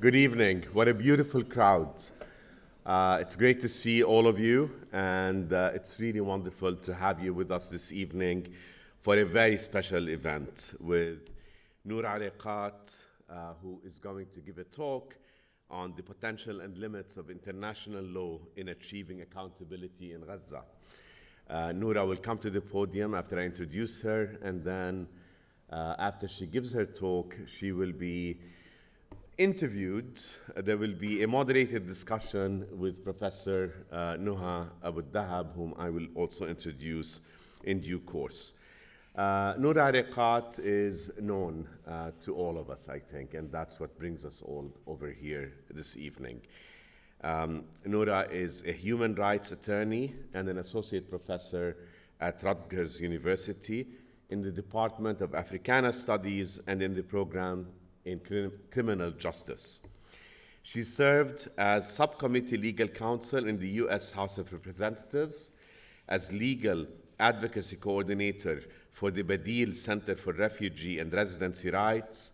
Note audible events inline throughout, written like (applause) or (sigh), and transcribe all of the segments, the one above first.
Good evening. What a beautiful crowd. Uh, it's great to see all of you, and uh, it's really wonderful to have you with us this evening for a very special event with Noor Erakat, uh, who is going to give a talk on the potential and limits of international law in achieving accountability in Gaza. Uh, Noura will come to the podium after I introduce her, and then uh, after she gives her talk, she will be interviewed. Uh, there will be a moderated discussion with Professor uh, Nuha Abu Dahab, whom I will also introduce in due course. Uh, Erakat is known uh, to all of us, I think, and that's what brings us all over here this evening. Um, Noura is a human rights attorney and an associate professor at Rutgers University in the Department of Africana Studies and in the program in criminal justice. She served as subcommittee legal counsel in the U.S. House of Representatives, as legal advocacy coordinator for the Badil Center for Refugee and Residency Rights,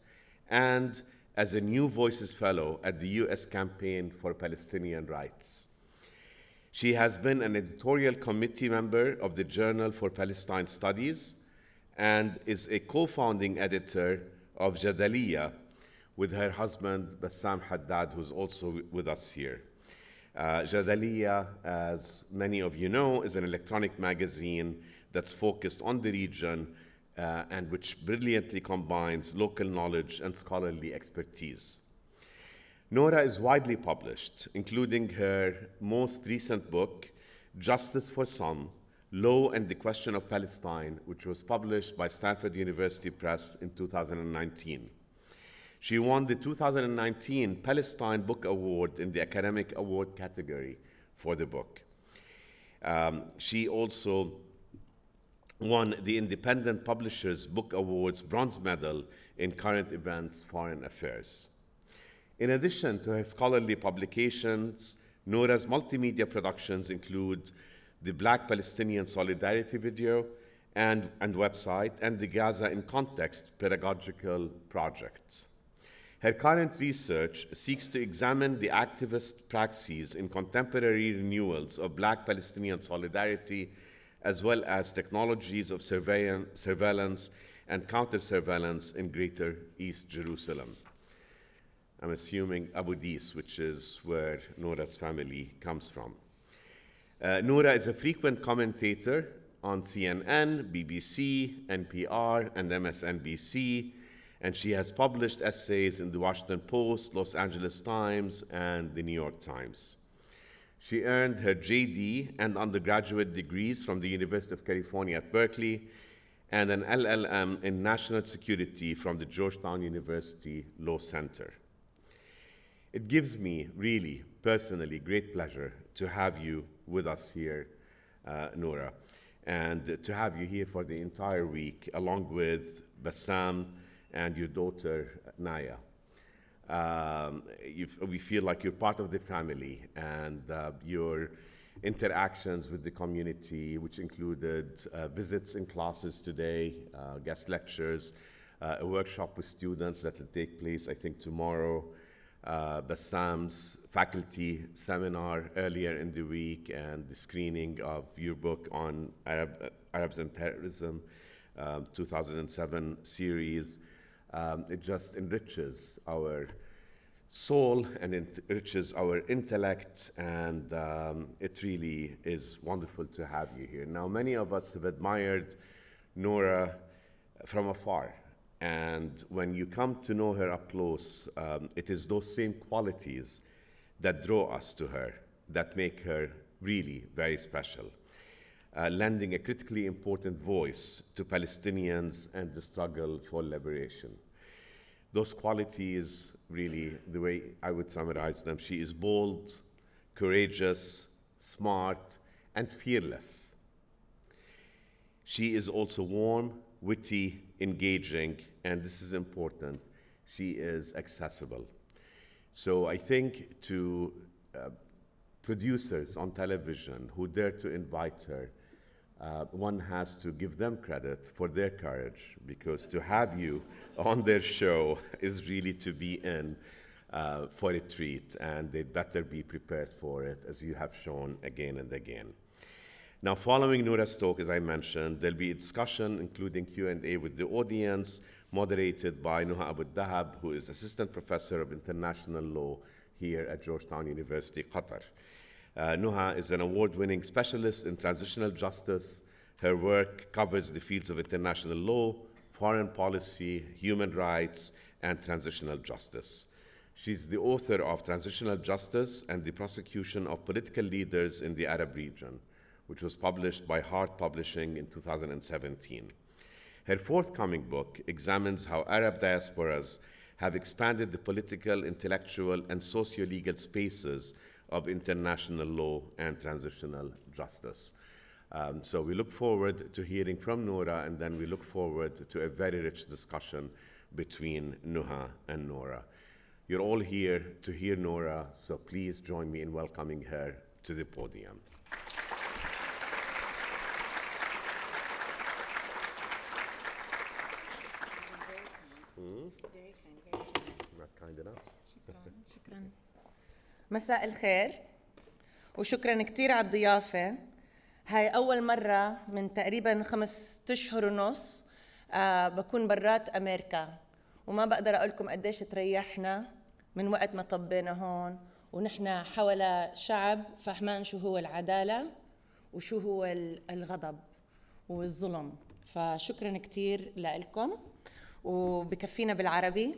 and as a New Voices Fellow at the U.S. Campaign for Palestinian Rights. She has been an editorial committee member of the Journal for Palestine Studies and is a co founding editor of Jadaliyya with her husband Bassam Haddad, who's also with us here. Uh, Jadaliyya, as many of you know, is an electronic magazine that's focused on the region uh, and which brilliantly combines local knowledge and scholarly expertise. Noura is widely published, including her most recent book, Justice for Some Law and the Question of Palestine, which was published by Stanford University Press in 2019. She won the 2019 Palestine Book Award in the Academic Award category for the book. Um, she also won the Independent Publishers Book Awards Bronze Medal in Current Events Foreign Affairs. In addition to her scholarly publications, Noura's multimedia productions include the Black Palestinian Solidarity video and, and website and the Gaza in Context pedagogical project. Her current research seeks to examine the activist praxis in contemporary renewals of Black Palestinian solidarity as well as technologies of surveillance and counter-surveillance in greater East Jerusalem. I'm assuming Abu Dis, which is where Noura's family comes from. Uh, Noura is a frequent commentator on CNN, BBC, NPR, and MSNBC, and she has published essays in the Washington Post, Los Angeles Times, and the New York Times. She earned her JD and undergraduate degrees from the University of California at Berkeley and an LLM in National Security from the Georgetown University Law Center. It gives me really, personally, great pleasure to have you with us here, uh, Noura, and to have you here for the entire week, along with Bassam and your daughter, Naya. Um, we feel like you're part of the family and uh, your interactions with the community, which included uh, visits in classes today, uh, guest lectures, uh, a workshop with students that will take place, I think, tomorrow, uh, Bassam's faculty seminar earlier in the week, and the screening of your book on Arab, Arabs and Terrorism, um, 2007 series um, it just enriches our soul and enriches our intellect, and um, it really is wonderful to have you here. Now, many of us have admired Noura from afar, and when you come to know her up close, um, it is those same qualities that draw us to her, that make her really very special. Uh, lending a critically important voice to Palestinians and the struggle for liberation those qualities, really, the way I would summarize them, she is bold, courageous, smart, and fearless. She is also warm, witty, engaging, and this is important, she is accessible. So I think to uh, producers on television who dare to invite her, uh, one has to give them credit for their courage because to have you on their show (laughs) is really to be in uh, for a treat, and they'd better be prepared for it, as you have shown again and again. Now, following Noura's talk, as I mentioned, there'll be a discussion, including Q&A with the audience, moderated by Noha Aboueldahab, who is Assistant Professor of International Law here at Georgetown University, Qatar. Uh, Noha is an award-winning specialist in transitional justice. Her work covers the fields of international law, foreign policy, human rights, and transitional justice. She's the author of Transitional Justice and the Prosecution of Political Leaders in the Arab Region, which was published by Hart Publishing in 2017. Her forthcoming book examines how Arab diasporas have expanded the political, intellectual, and socio-legal spaces of international law and transitional justice. Um, so we look forward to hearing from Noura, and then we look forward to a very rich discussion between Noha and Noura. You're all here to hear Noura, so please join me in welcoming her to the podium. مساء الخير وشكرا كثير على الضيافة. هاي أول مرة من تقريبا خمس أشهر ونص آه بكون برات أمريكا. وما بقدر أقول لكم قديش تريحنا من وقت ما طبينا هون. ونحن حول شعب فهمان شو هو العدالة وشو هو الغضب والظلم. فشكرا كثير لكم وبكفينا بالعربي.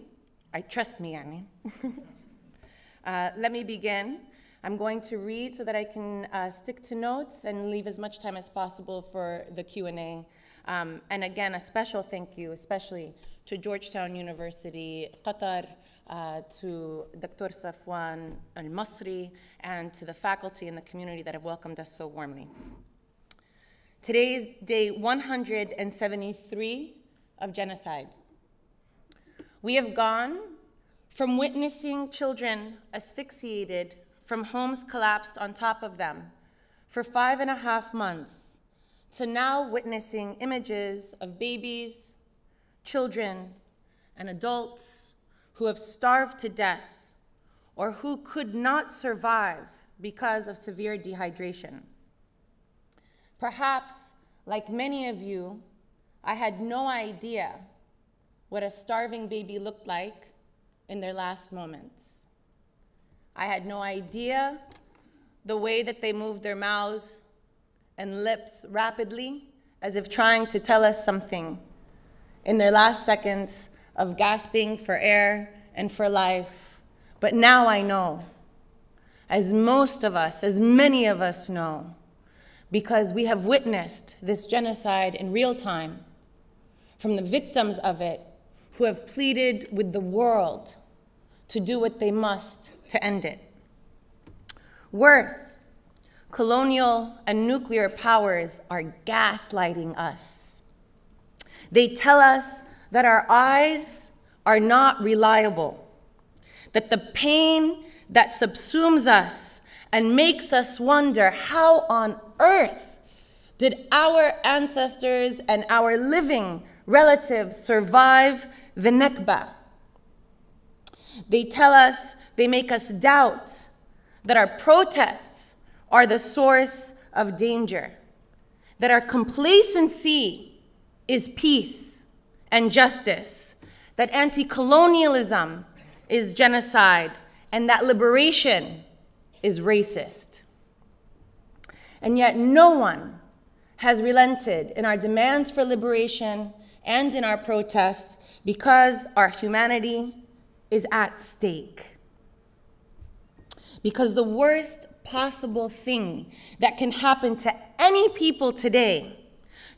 I trust me يعني. (laughs) uh, let me begin I'm going to read so that I can uh, stick to notes and leave as much time as possible for the Q&A. Um, and again, a special thank you, especially to Georgetown University, Qatar, uh, to Dr. Safwan Al-Masri, and to the faculty and the community that have welcomed us so warmly. Today is day 173 of genocide. We have gone from witnessing children asphyxiated from homes collapsed on top of them for five and a half months to now witnessing images of babies, children, and adults who have starved to death or who could not survive because of severe dehydration. Perhaps, like many of you, I had no idea what a starving baby looked like in their last moments. I had no idea the way that they moved their mouths and lips rapidly as if trying to tell us something in their last seconds of gasping for air and for life. But now I know, as most of us, as many of us know, because we have witnessed this genocide in real time from the victims of it who have pleaded with the world to do what they must to end it. Worse, colonial and nuclear powers are gaslighting us. They tell us that our eyes are not reliable, that the pain that subsumes us and makes us wonder how on earth did our ancestors and our living relatives survive the Nakba. They tell us, they make us doubt that our protests are the source of danger, that our complacency is peace and justice, that anti colonialism is genocide, and that liberation is racist. And yet, no one has relented in our demands for liberation and in our protests because our humanity is at stake. Because the worst possible thing that can happen to any people today,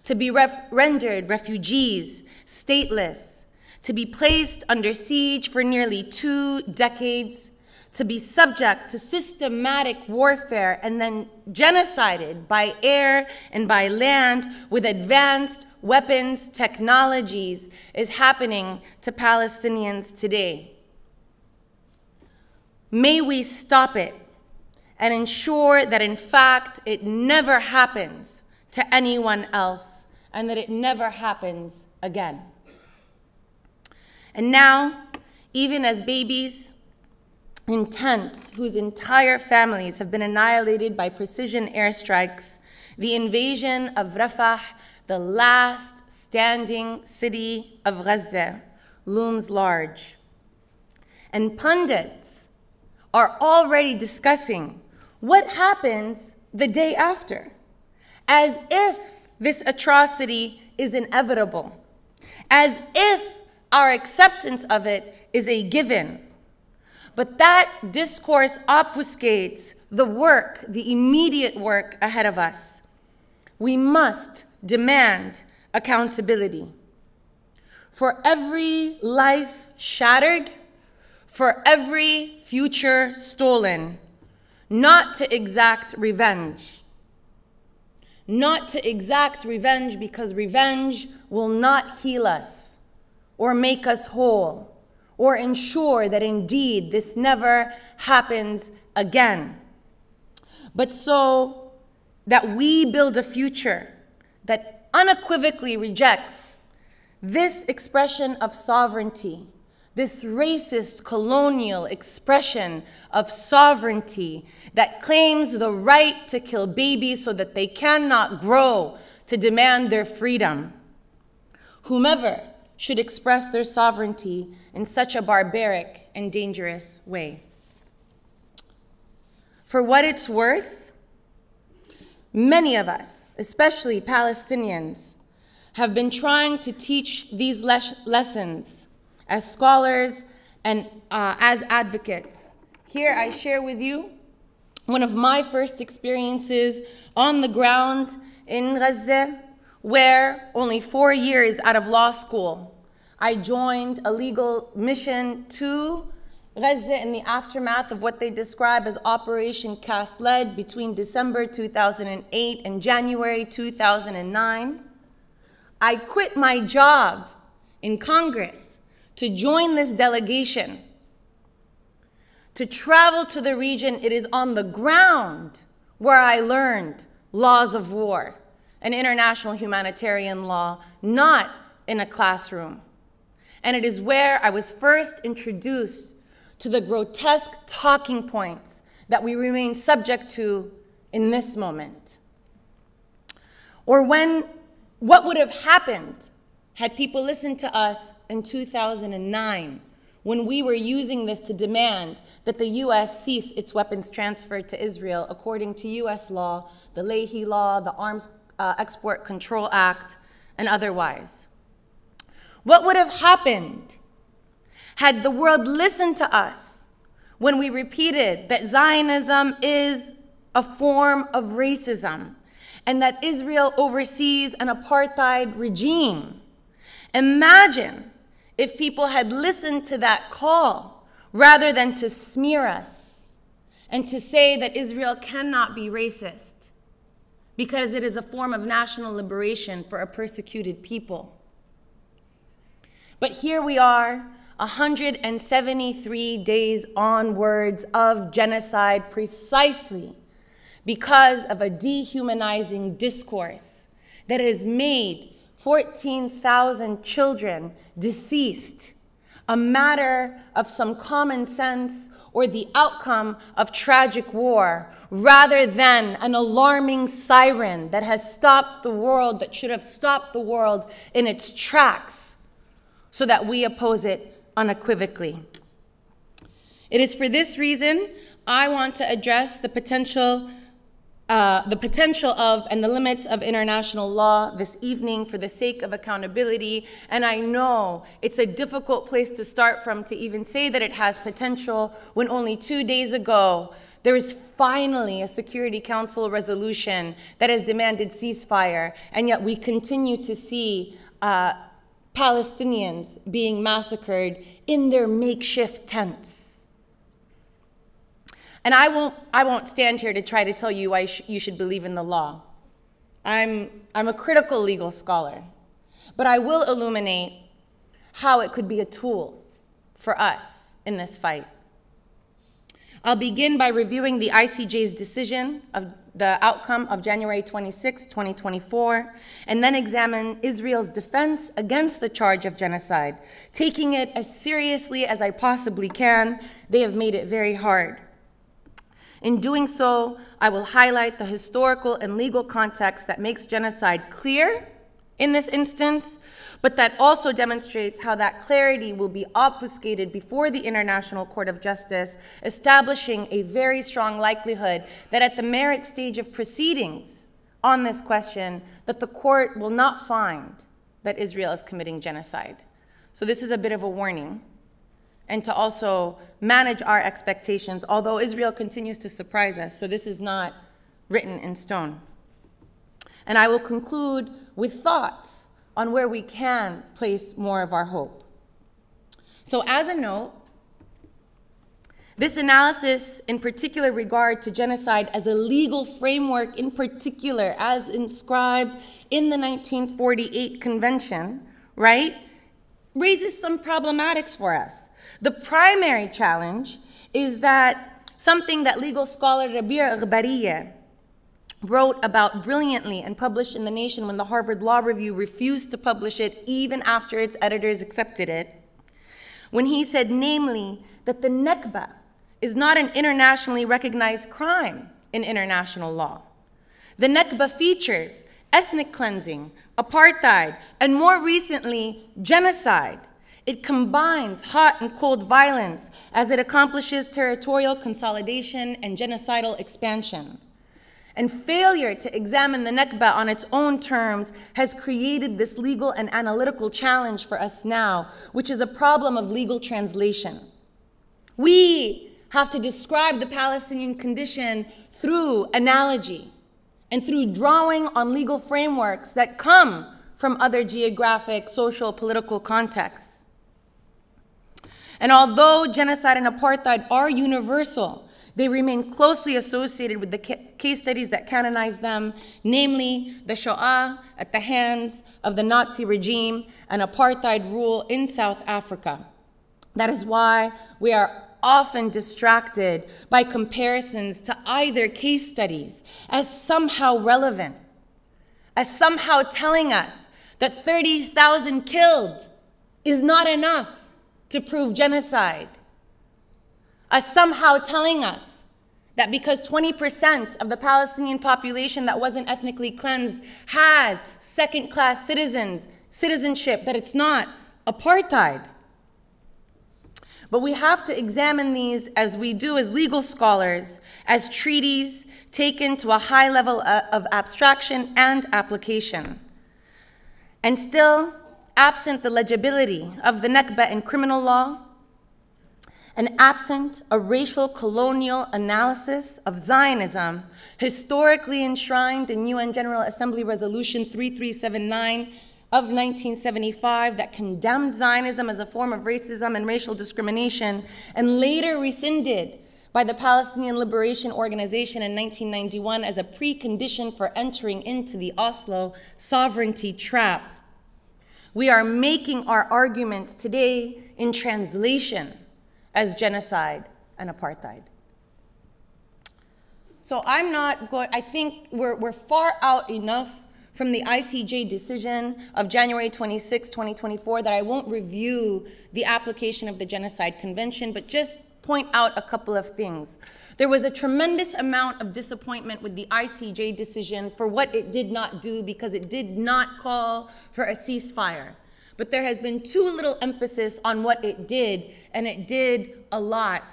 to be ref rendered refugees, stateless, to be placed under siege for nearly two decades, to be subject to systematic warfare and then genocided by air and by land with advanced weapons technologies is happening to Palestinians today. May we stop it and ensure that, in fact, it never happens to anyone else and that it never happens again. And now, even as babies, in tents whose entire families have been annihilated by precision airstrikes, the invasion of Rafah, the last standing city of Gaza, looms large. And pundits are already discussing what happens the day after, as if this atrocity is inevitable, as if our acceptance of it is a given. But that discourse obfuscates the work, the immediate work ahead of us. We must demand accountability. For every life shattered, for every future stolen, not to exact revenge. Not to exact revenge because revenge will not heal us or make us whole or ensure that indeed this never happens again. But so that we build a future that unequivocally rejects this expression of sovereignty, this racist colonial expression of sovereignty that claims the right to kill babies so that they cannot grow to demand their freedom. Whomever should express their sovereignty in such a barbaric and dangerous way. For what it's worth, many of us, especially Palestinians, have been trying to teach these les lessons as scholars and uh, as advocates. Here I share with you one of my first experiences on the ground in Gaza where only four years out of law school, I joined a legal mission to Gaza in the aftermath of what they describe as Operation Cast Lead between December 2008 and January 2009. I quit my job in Congress to join this delegation, to travel to the region. It is on the ground where I learned laws of war and international humanitarian law, not in a classroom. And it is where I was first introduced to the grotesque talking points that we remain subject to in this moment. Or when, what would have happened had people listened to us in 2009 when we were using this to demand that the US cease its weapons transfer to Israel according to US law, the Leahy Law, the Arms uh, Export Control Act, and otherwise. What would have happened had the world listened to us when we repeated that Zionism is a form of racism and that Israel oversees an apartheid regime? Imagine if people had listened to that call rather than to smear us and to say that Israel cannot be racist because it is a form of national liberation for a persecuted people. But here we are, 173 days onwards of genocide, precisely because of a dehumanizing discourse that has made 14,000 children deceased a matter of some common sense or the outcome of tragic war rather than an alarming siren that has stopped the world, that should have stopped the world in its tracks, so that we oppose it unequivocally. It is for this reason I want to address the potential uh, the potential of and the limits of international law this evening for the sake of accountability. And I know it's a difficult place to start from to even say that it has potential when only two days ago there is finally a Security Council resolution that has demanded ceasefire, and yet we continue to see uh, Palestinians being massacred in their makeshift tents. And I won't, I won't stand here to try to tell you why sh you should believe in the law. I'm, I'm a critical legal scholar, but I will illuminate how it could be a tool for us in this fight. I'll begin by reviewing the ICJ's decision of the outcome of January 26, 2024, and then examine Israel's defense against the charge of genocide, taking it as seriously as I possibly can they have made it very hard. In doing so, I will highlight the historical and legal context that makes genocide clear in this instance, but that also demonstrates how that clarity will be obfuscated before the International Court of Justice, establishing a very strong likelihood that at the merit stage of proceedings on this question, that the court will not find that Israel is committing genocide. So this is a bit of a warning and to also manage our expectations, although Israel continues to surprise us, so this is not written in stone. And I will conclude with thoughts on where we can place more of our hope. So, as a note, this analysis, in particular regard to genocide as a legal framework, in particular, as inscribed in the 1948 Convention, right, raises some problematics for us. The primary challenge is that something that legal scholar Rabea Eghbariah wrote about brilliantly and published in The Nation when the Harvard Law Review refused to publish it even after its editors accepted it, when he said, namely, that the Nakba is not an internationally recognized crime in international law. The Nakba features ethnic cleansing, apartheid, and more recently, genocide. It combines hot and cold violence as it accomplishes territorial consolidation and genocidal expansion. And failure to examine the Nakba on its own terms has created this legal and analytical challenge for us now, which is a problem of legal translation. We have to describe the Palestinian condition through analogy and through drawing on legal frameworks that come from other geographic, social, political contexts. And although genocide and apartheid are universal, they remain closely associated with the case studies that canonize them, namely the Shoah at the hands of the Nazi regime and apartheid rule in South Africa. That is why we are often distracted by comparisons to either case studies as somehow relevant, as somehow telling us that 30,000 killed is not enough to prove genocide, as somehow telling us that because 20% of the Palestinian population that wasn't ethnically cleansed has second class citizens, citizenship, that it's not apartheid. But we have to examine these as we do as legal scholars, as treaties taken to a high level uh, of abstraction and application. And still, absent the legibility of the Nakba in criminal law, and absent a racial colonial analysis of Zionism, historically enshrined in UN General Assembly Resolution 3379 of 1975 that condemned Zionism as a form of racism and racial discrimination, and later rescinded by the Palestinian Liberation Organization in 1991 as a precondition for entering into the Oslo sovereignty trap. We are making our arguments today in translation as genocide and apartheid. So I'm not going, I think we're, we're far out enough from the ICJ decision of January 26, 2024, that I won't review the application of the Genocide Convention, but just point out a couple of things. There was a tremendous amount of disappointment with the ICJ decision for what it did not do because it did not call for a ceasefire. But there has been too little emphasis on what it did, and it did a lot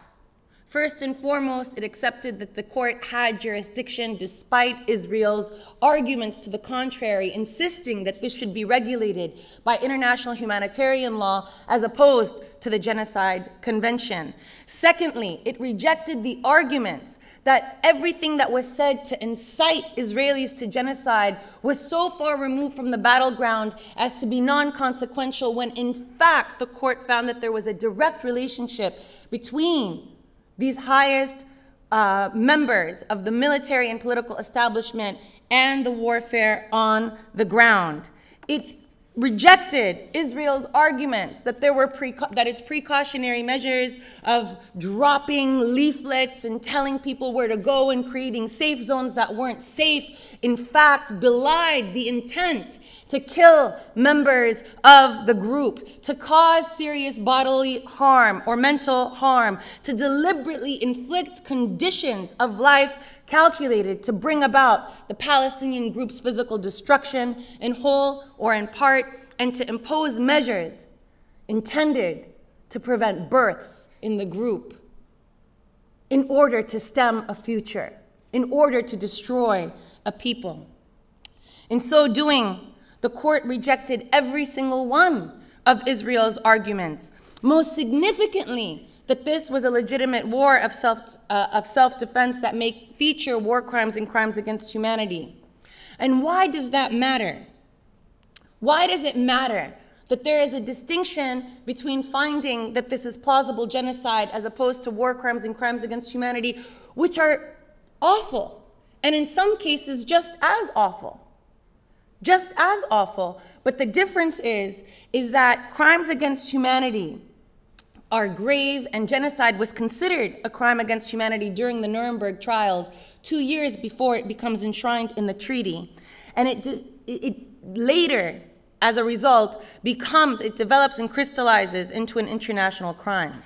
First and foremost, it accepted that the court had jurisdiction despite Israel's arguments to the contrary, insisting that this should be regulated by international humanitarian law as opposed to the Genocide Convention. Secondly, it rejected the arguments that everything that was said to incite Israelis to genocide was so far removed from the battleground as to be non consequential, when in fact the court found that there was a direct relationship between these highest uh, members of the military and political establishment and the warfare on the ground. It rejected Israel's arguments that there were that its precautionary measures of dropping leaflets and telling people where to go and creating safe zones that weren't safe in fact belied the intent to kill members of the group, to cause serious bodily harm or mental harm, to deliberately inflict conditions of life calculated to bring about the Palestinian group's physical destruction in whole or in part, and to impose measures intended to prevent births in the group in order to stem a future, in order to destroy a people. In so doing, the court rejected every single one of Israel's arguments. Most significantly, that this was a legitimate war of self, uh, of self-defense that may feature war crimes and crimes against humanity. And why does that matter? Why does it matter that there is a distinction between finding that this is plausible genocide as opposed to war crimes and crimes against humanity, which are awful, and in some cases just as awful? Just as awful. But the difference is, is that crimes against humanity are grave, and genocide was considered a crime against humanity during the Nuremberg trials, two years before it becomes enshrined in the treaty. And it, it, it later, as a result, becomes, it develops and crystallizes into an international crime.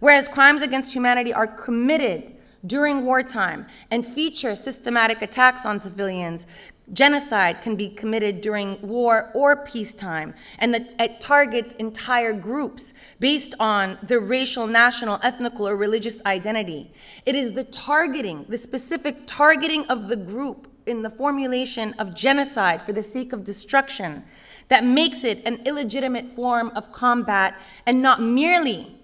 Whereas crimes against humanity are committed during wartime and feature systematic attacks on civilians, Genocide can be committed during war or peacetime, and that it targets entire groups based on their racial, national, ethnical, or religious identity. It is the targeting, the specific targeting of the group in the formulation of genocide for the sake of destruction that makes it an illegitimate form of combat and not merely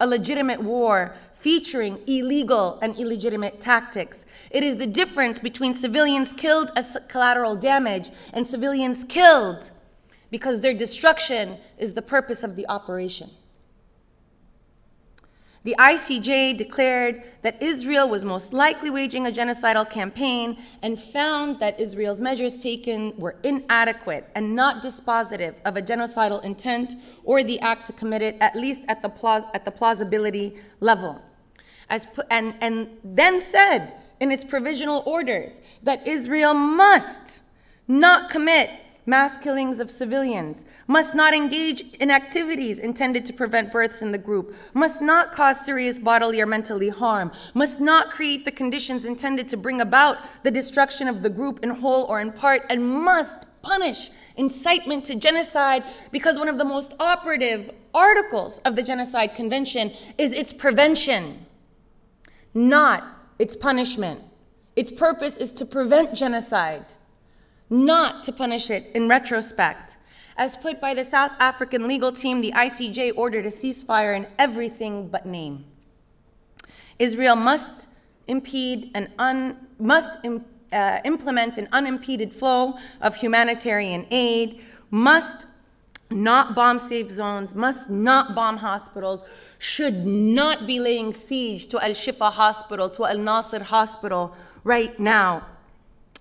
a legitimate war featuring illegal and illegitimate tactics. It is the difference between civilians killed as collateral damage and civilians killed because their destruction is the purpose of the operation. The ICJ declared that Israel was most likely waging a genocidal campaign and found that Israel's measures taken were inadequate and not dispositive of a genocidal intent or the act to commit it, at least at the, at the plausibility level as, and, and then said in its provisional orders that Israel must not commit mass killings of civilians, must not engage in activities intended to prevent births in the group, must not cause serious bodily or mentally harm, must not create the conditions intended to bring about the destruction of the group in whole or in part, and must punish incitement to genocide because one of the most operative articles of the Genocide Convention is its prevention not its punishment. Its purpose is to prevent genocide, not to punish it in retrospect. As put by the South African legal team, the ICJ ordered a ceasefire in everything but name. Israel must impede and un, must Im, uh, implement an unimpeded flow of humanitarian aid, must not bomb safe zones, must not bomb hospitals, should not be laying siege to Al Shifa Hospital, to Al Nasser Hospital right now,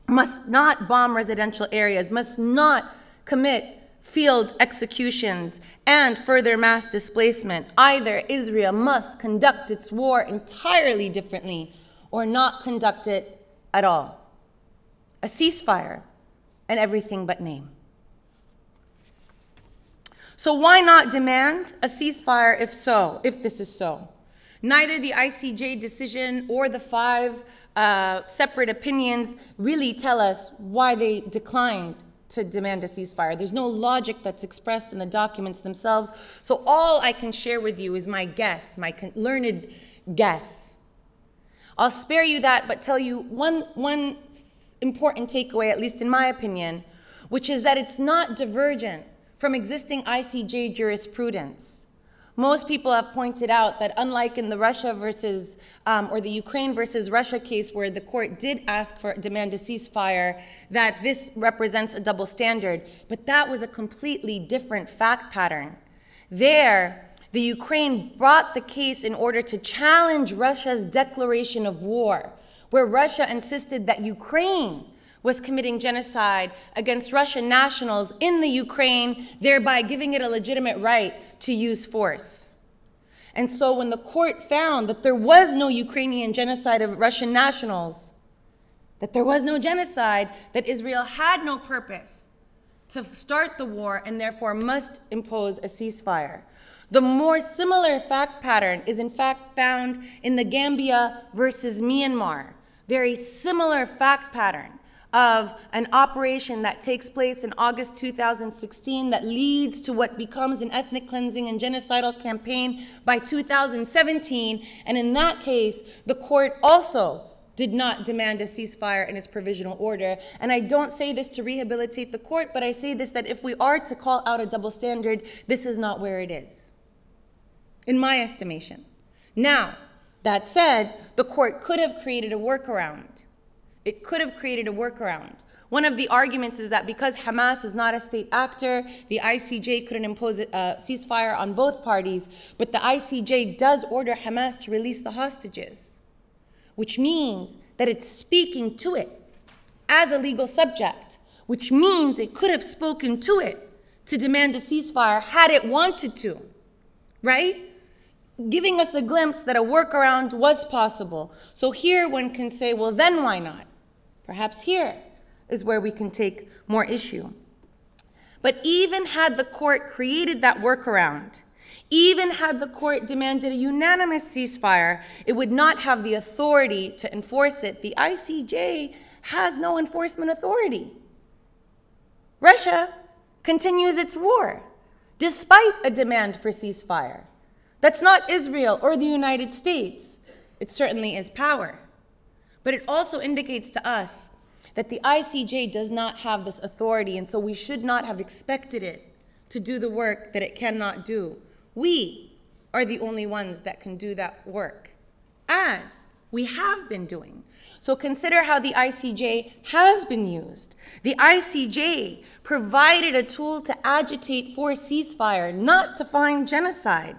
must not bomb residential areas, must not commit field executions and further mass displacement. Either Israel must conduct its war entirely differently or not conduct it at all. A ceasefire and everything but name. So why not demand a ceasefire if so, if this is so? Neither the ICJ decision or the five uh, separate opinions really tell us why they declined to demand a ceasefire. There's no logic that's expressed in the documents themselves. So all I can share with you is my guess, my learned guess. I'll spare you that, but tell you one, one important takeaway, at least in my opinion, which is that it's not divergent from existing ICJ jurisprudence. Most people have pointed out that unlike in the Russia versus, um, or the Ukraine versus Russia case where the court did ask for, demand a ceasefire, that this represents a double standard. But that was a completely different fact pattern. There, the Ukraine brought the case in order to challenge Russia's declaration of war, where Russia insisted that Ukraine was committing genocide against Russian nationals in the Ukraine, thereby giving it a legitimate right to use force. And so when the court found that there was no Ukrainian genocide of Russian nationals, that there was no genocide, that Israel had no purpose to start the war and therefore must impose a ceasefire. The more similar fact pattern is in fact found in the Gambia versus Myanmar. Very similar fact pattern of an operation that takes place in August 2016 that leads to what becomes an ethnic cleansing and genocidal campaign by 2017. And in that case, the court also did not demand a ceasefire in its provisional order. And I don't say this to rehabilitate the court, but I say this that if we are to call out a double standard, this is not where it is in my estimation. Now, that said, the court could have created a workaround. It could have created a workaround. One of the arguments is that because Hamas is not a state actor, the ICJ couldn't impose a ceasefire on both parties, but the ICJ does order Hamas to release the hostages, which means that it's speaking to it as a legal subject, which means it could have spoken to it to demand a ceasefire had it wanted to, right? giving us a glimpse that a workaround was possible. So here one can say, well, then why not? Perhaps here is where we can take more issue. But even had the court created that workaround, even had the court demanded a unanimous ceasefire, it would not have the authority to enforce it. The ICJ has no enforcement authority. Russia continues its war despite a demand for ceasefire. That's not Israel or the United States. It certainly is power. But it also indicates to us that the ICJ does not have this authority, and so we should not have expected it to do the work that it cannot do. We are the only ones that can do that work, as we have been doing. So consider how the ICJ has been used. The ICJ provided a tool to agitate for ceasefire, not to find genocide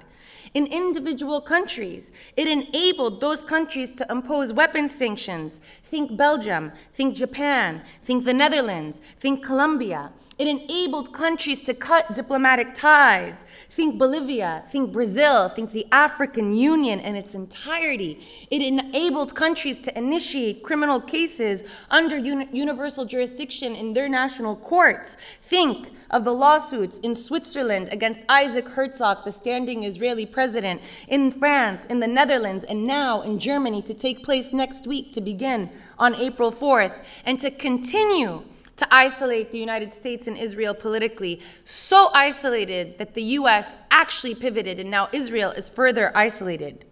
in individual countries. It enabled those countries to impose weapons sanctions. Think Belgium, think Japan, think the Netherlands, think Colombia. It enabled countries to cut diplomatic ties. Think Bolivia, think Brazil, think the African Union in its entirety. It enabled countries to initiate criminal cases under uni universal jurisdiction in their national courts. Think of the lawsuits in Switzerland against Isaac Herzog, the standing Israeli president, in France, in the Netherlands, and now in Germany to take place next week to begin on April 4th, and to continue to isolate the United States and Israel politically, so isolated that the US actually pivoted and now Israel is further isolated.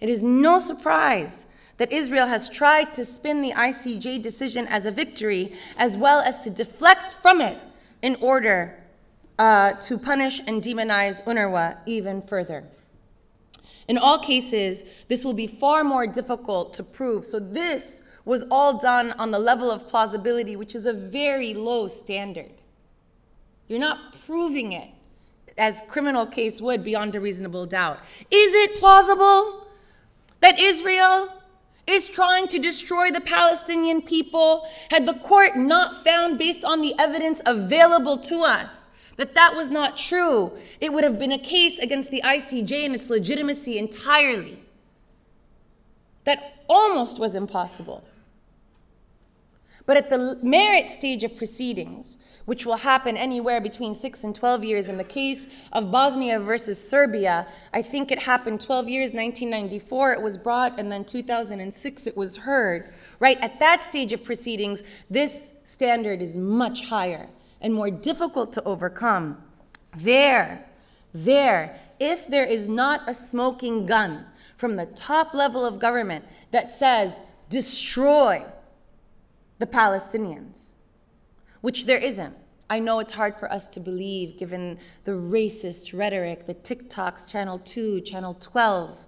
It is no surprise that Israel has tried to spin the ICJ decision as a victory, as well as to deflect from it in order uh, to punish and demonize UNRWA even further. In all cases, this will be far more difficult to prove. So this was all done on the level of plausibility, which is a very low standard. You're not proving it as criminal case would beyond a reasonable doubt. Is it plausible that Israel is trying to destroy the Palestinian people? Had the court not found, based on the evidence available to us, that that was not true, it would have been a case against the ICJ and its legitimacy entirely. That almost was impossible. But at the merit stage of proceedings, which will happen anywhere between 6 and 12 years. In the case of Bosnia versus Serbia, I think it happened 12 years, 1994 it was brought, and then 2006 it was heard. Right, at that stage of proceedings, this standard is much higher and more difficult to overcome. There, there, if there is not a smoking gun from the top level of government that says, destroy, the Palestinians, which there isn't. I know it's hard for us to believe given the racist rhetoric, the TikToks, Channel 2, Channel 12,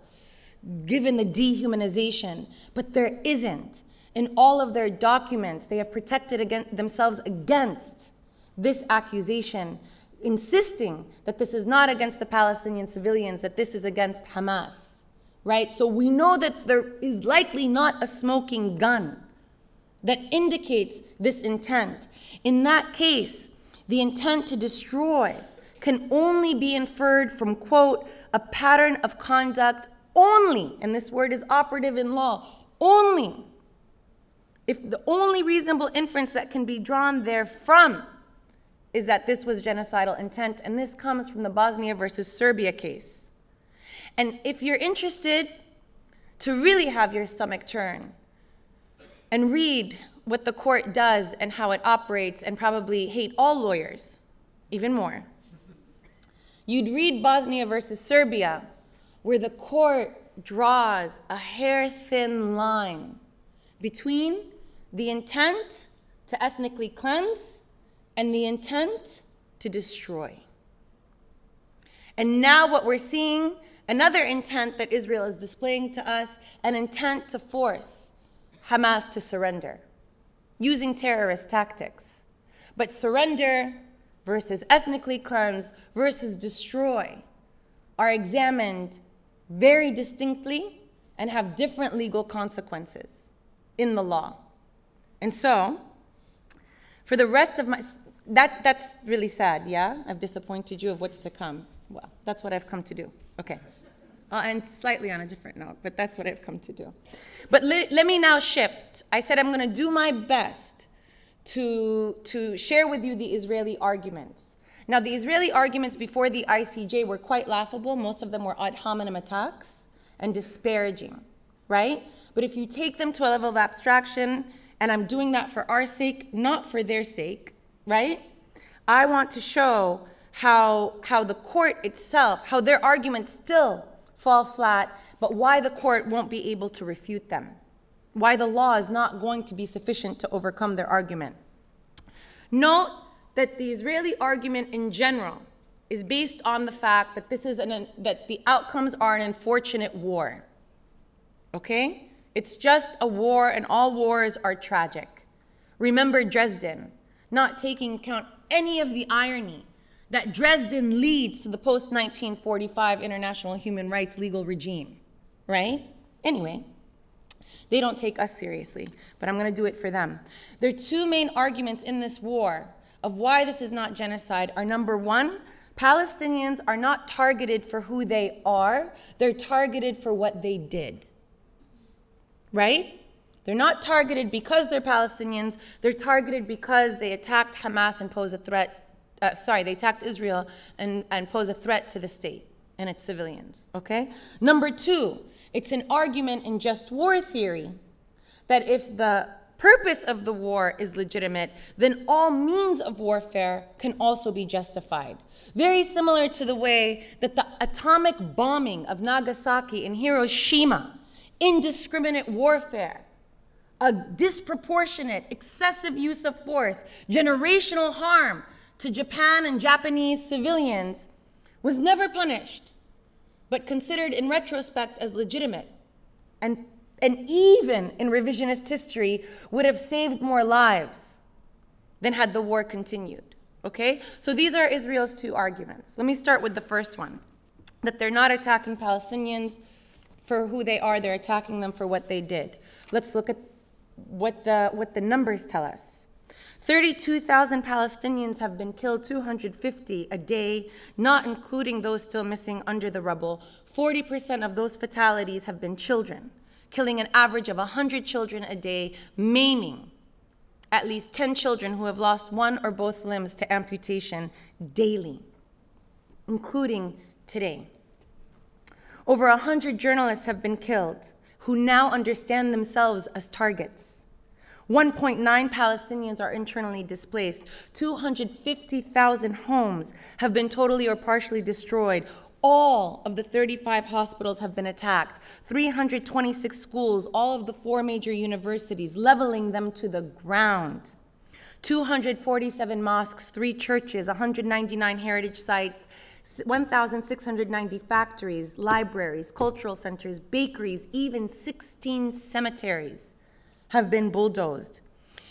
given the dehumanization, but there isn't. In all of their documents, they have protected against, themselves against this accusation, insisting that this is not against the Palestinian civilians, that this is against Hamas, right? So we know that there is likely not a smoking gun that indicates this intent. In that case, the intent to destroy can only be inferred from, quote, a pattern of conduct only, and this word is operative in law, only if the only reasonable inference that can be drawn therefrom is that this was genocidal intent, and this comes from the Bosnia versus Serbia case. And if you're interested to really have your stomach turn and read what the court does and how it operates, and probably hate all lawyers even more, you'd read Bosnia versus Serbia, where the court draws a hair thin line between the intent to ethnically cleanse and the intent to destroy. And now, what we're seeing, another intent that Israel is displaying to us, an intent to force Hamas to surrender using terrorist tactics. But surrender versus ethnically cleanse versus destroy are examined very distinctly and have different legal consequences in the law. And so, for the rest of my, that, that's really sad, yeah? I've disappointed you of what's to come. Well, that's what I've come to do. Okay. Uh, I'll end slightly on a different note, but that's what I've come to do. But le- let me now shift. I said I'm going to do my best to, to share with you the Israeli arguments. Now, the Israeli arguments before the ICJ were quite laughable. Most of them were ad hominem attacks and disparaging, right? But if you take them to a level of abstraction and I'm doing that for our sake, not for their sake, right? I want to show how, how the court itself, how their arguments still fall flat, but why the court won't be able to refute them, why the law is not going to be sufficient to overcome their argument. Note that the Israeli argument in general is based on the fact that this is an, that the outcomes are an unfortunate war. Okay? It's just a war, and all wars are tragic. Remember Dresden, not taking account any of the irony that Dresden leads to the post 1945 international human rights legal regime, right? Anyway, they don't take us seriously, but I'm going to do it for them. There are two main arguments in this war of why this is not genocide are number one, Palestinians are not targeted for who they are, they're targeted for what they did right? They're not targeted because they're Palestinians. They're targeted because they attacked Hamas and pose a threat. Uh, sorry, they attacked Israel and, and pose a threat to the state and its civilians. Okay? Number two, it's an argument in just war theory that if the purpose of the war is legitimate, then all means of warfare can also be justified. Very similar to the way that the atomic bombing of Nagasaki and Hiroshima indiscriminate warfare, a disproportionate, excessive use of force, generational harm to Japan and Japanese civilians was never punished, but considered in retrospect as legitimate. And, and even in revisionist history, would have saved more lives than had the war continued. Okay? So these are Israel's two arguments. Let me start with the first one that they're not attacking Palestinians for who they are, they're attacking them for what they did. Let's look at what the, what the numbers tell us. 32,000 Palestinians have been killed, 250 a day, not including those still missing under the rubble. 40% of those fatalities have been children, killing an average of 100 children a day, maiming at least 10 children who have lost one or both limbs to amputation daily, including today. Over 100 journalists have been killed who now understand themselves as targets. 1.9 Palestinians are internally displaced. 250,000 homes have been totally or partially destroyed. All of the 35 hospitals have been attacked. 326 schools, all of the four major universities, leveling them to the ground. 247 mosques, three churches, 199 heritage sites, 1,690 factories, libraries, cultural centers, bakeries, even 16 cemeteries have been bulldozed.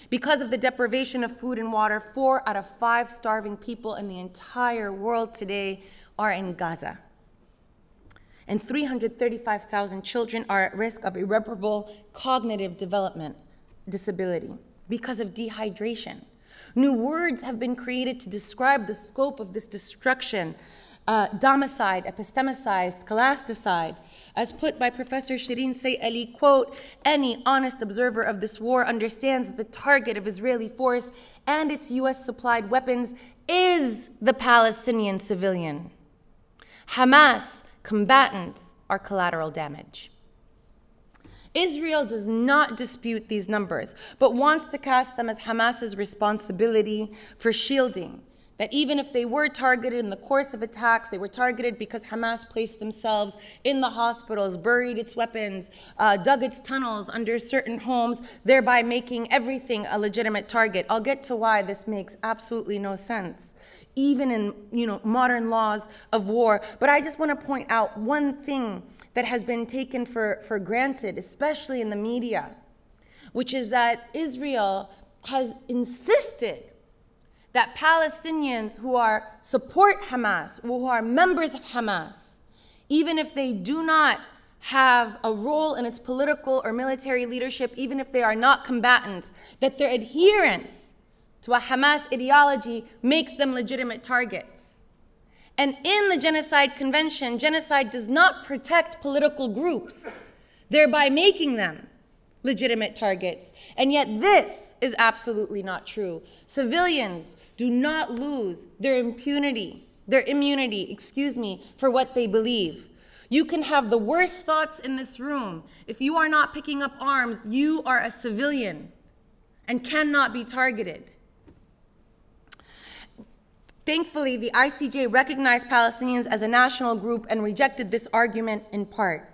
Because of the deprivation of food and water, four out of five starving people in the entire world today are in Gaza. And 335,000 children are at risk of irreparable cognitive development disability, because of dehydration. New words have been created to describe the scope of this destruction uh, domicide, epistemicide, scholasticide, as put by Professor Shireen Sayed quote, any honest observer of this war understands that the target of Israeli force and its US supplied weapons is the Palestinian civilian. Hamas combatants are collateral damage. Israel does not dispute these numbers, but wants to cast them as Hamas's responsibility for shielding that even if they were targeted in the course of attacks, they were targeted because Hamas placed themselves in the hospitals, buried its weapons, uh, dug its tunnels under certain homes, thereby making everything a legitimate target. I'll get to why this makes absolutely no sense, even in you know modern laws of war. But I just want to point out one thing that has been taken for, for granted, especially in the media, which is that Israel has insisted that Palestinians who are support Hamas, who are members of Hamas, even if they do not have a role in its political or military leadership, even if they are not combatants, that their adherence to a Hamas ideology makes them legitimate targets. And in the Genocide Convention, genocide does not protect political groups, thereby making them legitimate targets. And yet, this is absolutely not true. Civilians do not lose their impunity, their immunity, excuse me, for what they believe. You can have the worst thoughts in this room. If you are not picking up arms, you are a civilian and cannot be targeted. Thankfully, the ICJ recognized Palestinians as a national group and rejected this argument in part.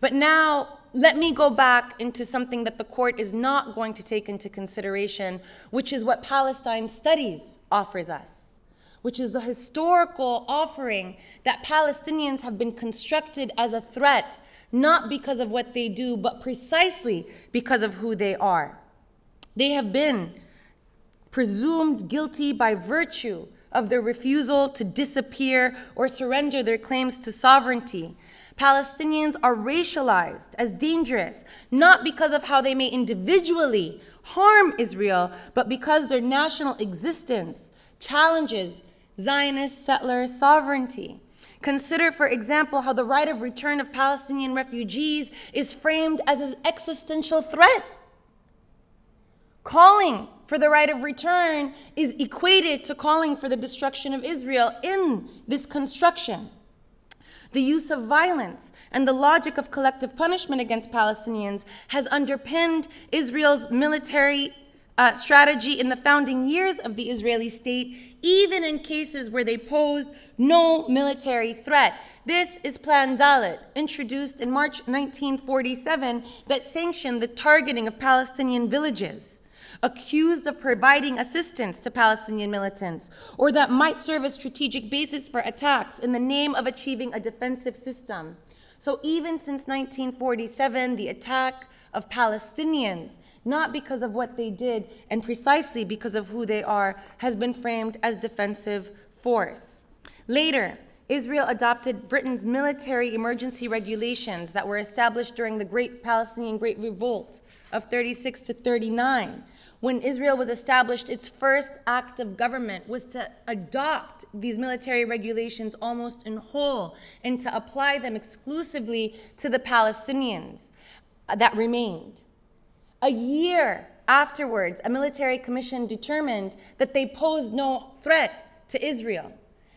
But now let me go back into something that the court is not going to take into consideration, which is what Palestine Studies offers us, which is the historical offering that Palestinians have been constructed as a threat, not because of what they do, but precisely because of who they are. They have been presumed guilty by virtue of their refusal to disappear or surrender their claims to sovereignty Palestinians are racialized as dangerous, not because of how they may individually harm Israel, but because their national existence challenges Zionist settler sovereignty. Consider, for example, how the right of return of Palestinian refugees is framed as an existential threat. Calling for the right of return is equated to calling for the destruction of Israel in this construction the use of violence and the logic of collective punishment against Palestinians has underpinned Israel's military uh, strategy in the founding years of the Israeli state, even in cases where they posed no military threat. This is Plan Dalet, introduced in March 1947, that sanctioned the targeting of Palestinian villages accused of providing assistance to Palestinian militants, or that might serve as strategic basis for attacks in the name of achieving a defensive system. So even since 1947, the attack of Palestinians, not because of what they did and precisely because of who they are, has been framed as defensive force. Later, Israel adopted Britain's military emergency regulations that were established during the Great Palestinian Great Revolt of 36 to 39 when Israel was established, its first act of government was to adopt these military regulations almost in whole and to apply them exclusively to the Palestinians that remained. A year afterwards, a military commission determined that they posed no threat to Israel.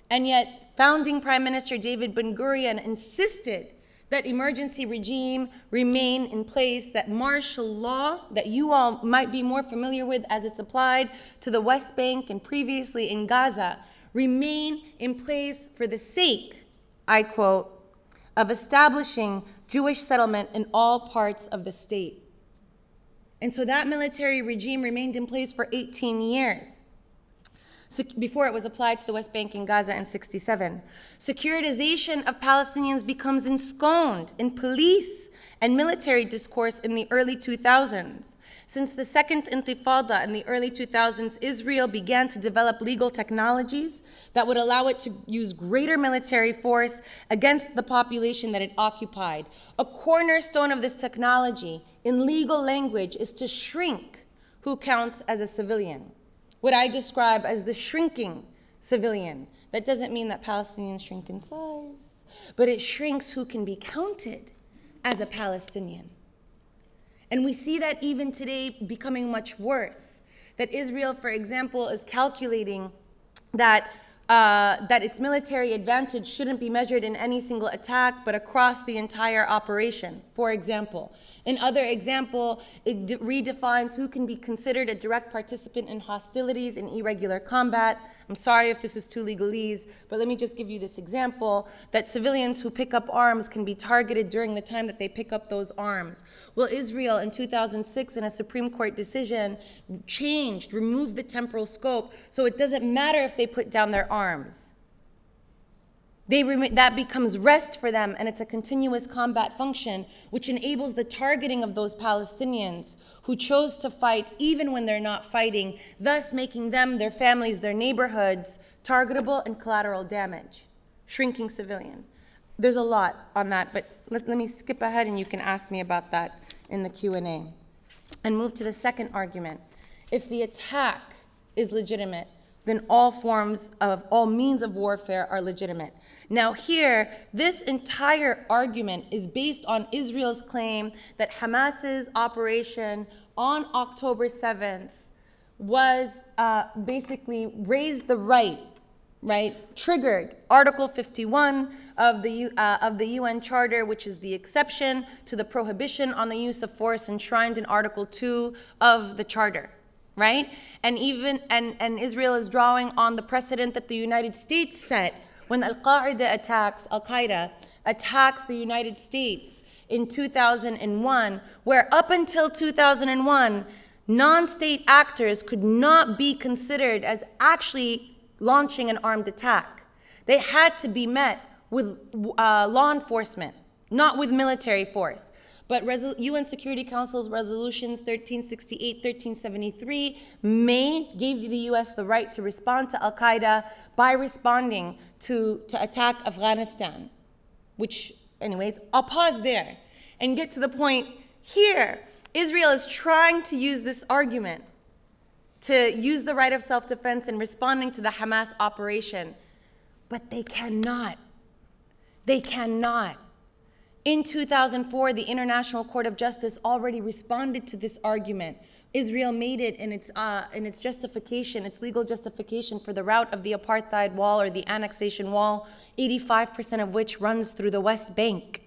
And yet, founding Prime Minister David Ben Gurion insisted that emergency regime remain in place, that martial law that you all might be more familiar with as it's applied to the West Bank and previously in Gaza remain in place for the sake, I quote, of establishing Jewish settlement in all parts of the state. And so that military regime remained in place for 18 years before it was applied to the West Bank and Gaza in 67. Securitization of Palestinians becomes ensconced in police and military discourse in the early 2000s. Since the Second Intifada in the early 2000s, Israel began to develop legal technologies that would allow it to use greater military force against the population that it occupied. A cornerstone of this technology in legal language is to shrink who counts as a civilian, what I describe as the shrinking civilian. That doesn't mean that Palestinians shrink in size, but it shrinks who can be counted as a Palestinian. And we see that even today becoming much worse. That Israel, for example, is calculating that, uh, that its military advantage shouldn't be measured in any single attack, but across the entire operation. For example, in other example, it redefines who can be considered a direct participant in hostilities and irregular combat. I'm sorry if this is too legalese, but let me just give you this example, that civilians who pick up arms can be targeted during the time that they pick up those arms. Well, Israel in 2006 in a Supreme Court decision changed, removed the temporal scope, so it doesn't matter if they put down their arms. They that becomes rest for them, and it's a continuous combat function, which enables the targeting of those Palestinians who chose to fight even when they're not fighting, thus making them, their families, their neighborhoods targetable and collateral damage. Shrinking civilian. There's a lot on that, but let, let me skip ahead and you can ask me about that in the Q&A. And move to the second argument. If the attack is legitimate, then all forms of, all means of warfare are legitimate. Now, here, this entire argument is based on Israel's claim that Hamas's operation on October 7th was uh, basically raised the right, right, triggered Article 51 of the, uh, of the UN Charter, which is the exception to the prohibition on the use of force enshrined in Article 2 of the Charter right? And even and, and Israel is drawing on the precedent that the United States set when Al Qaeda attacks, Al Qaeda attacks the United States in 2001, where up until 2001, non state actors could not be considered as actually launching an armed attack. They had to be met with uh, law enforcement, not with military force. But UN Security Council's resolutions 1368, 1373 made, gave the US the right to respond to Al Qaeda by responding to, to attack Afghanistan, which, anyways, I'll pause there and get to the point here. Israel is trying to use this argument to use the right of self defense in responding to the Hamas operation, but they cannot. They cannot. In 2004, the International Court of Justice already responded to this argument. Israel made it in its, uh, in its justification, its legal justification for the route of the apartheid wall or the annexation wall, 85% of which runs through the West Bank.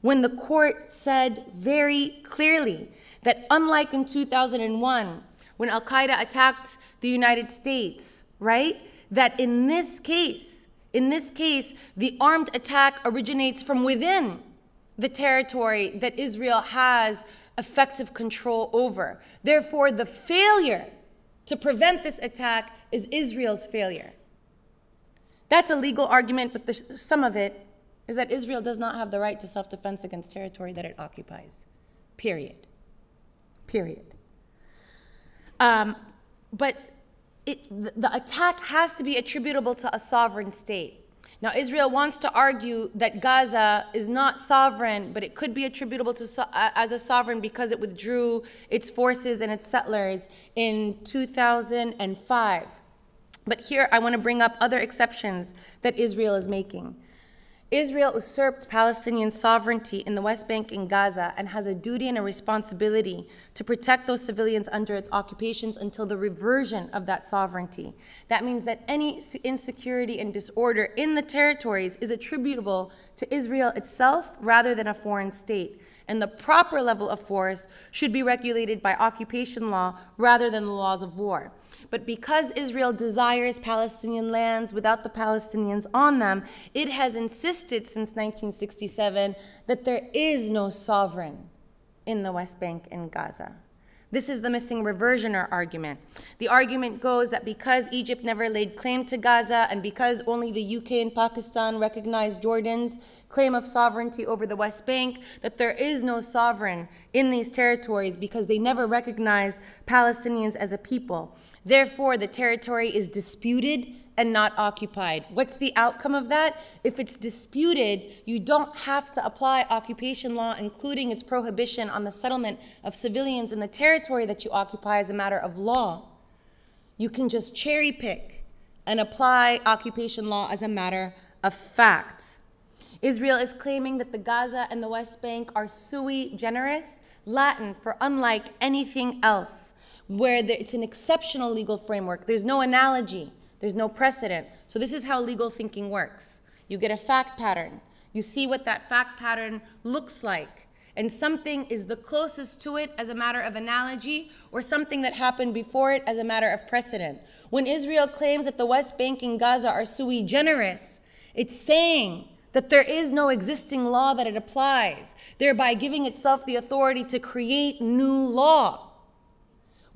When the court said very clearly that, unlike in 2001, when Al Qaeda attacked the United States, right, that in this case, in this case, the armed attack originates from within the territory that Israel has effective control over. Therefore, the failure to prevent this attack is Israel's failure. That's a legal argument, but the, some of it is that Israel does not have the right to self defense against territory that it occupies. Period. Period. Um, but it, the attack has to be attributable to a sovereign state. Now, Israel wants to argue that Gaza is not sovereign, but it could be attributable to so, as a sovereign because it withdrew its forces and its settlers in 2005. But here I want to bring up other exceptions that Israel is making. Israel usurped Palestinian sovereignty in the West Bank and Gaza and has a duty and a responsibility to protect those civilians under its occupations until the reversion of that sovereignty. That means that any insecurity and disorder in the territories is attributable to Israel itself rather than a foreign state. And the proper level of force should be regulated by occupation law rather than the laws of war. But because Israel desires Palestinian lands without the Palestinians on them, it has insisted since 1967 that there is no sovereign in the West Bank and Gaza. This is the missing reversioner argument. The argument goes that because Egypt never laid claim to Gaza and because only the UK and Pakistan recognize Jordan's claim of sovereignty over the West Bank, that there is no sovereign in these territories because they never recognized Palestinians as a people. Therefore, the territory is disputed and not occupied. What's the outcome of that? If it's disputed, you don't have to apply occupation law, including its prohibition on the settlement of civilians in the territory that you occupy as a matter of law. You can just cherry pick and apply occupation law as a matter of fact. Israel is claiming that the Gaza and the West Bank are sui generis, Latin for unlike anything else, where it's an exceptional legal framework. There's no analogy. There's no precedent. So this is how legal thinking works. You get a fact pattern. You see what that fact pattern looks like. And something is the closest to it as a matter of analogy, or something that happened before it as a matter of precedent. When Israel claims that the West Bank and Gaza are sui generis, it's saying that there is no existing law that it applies, thereby giving itself the authority to create new law,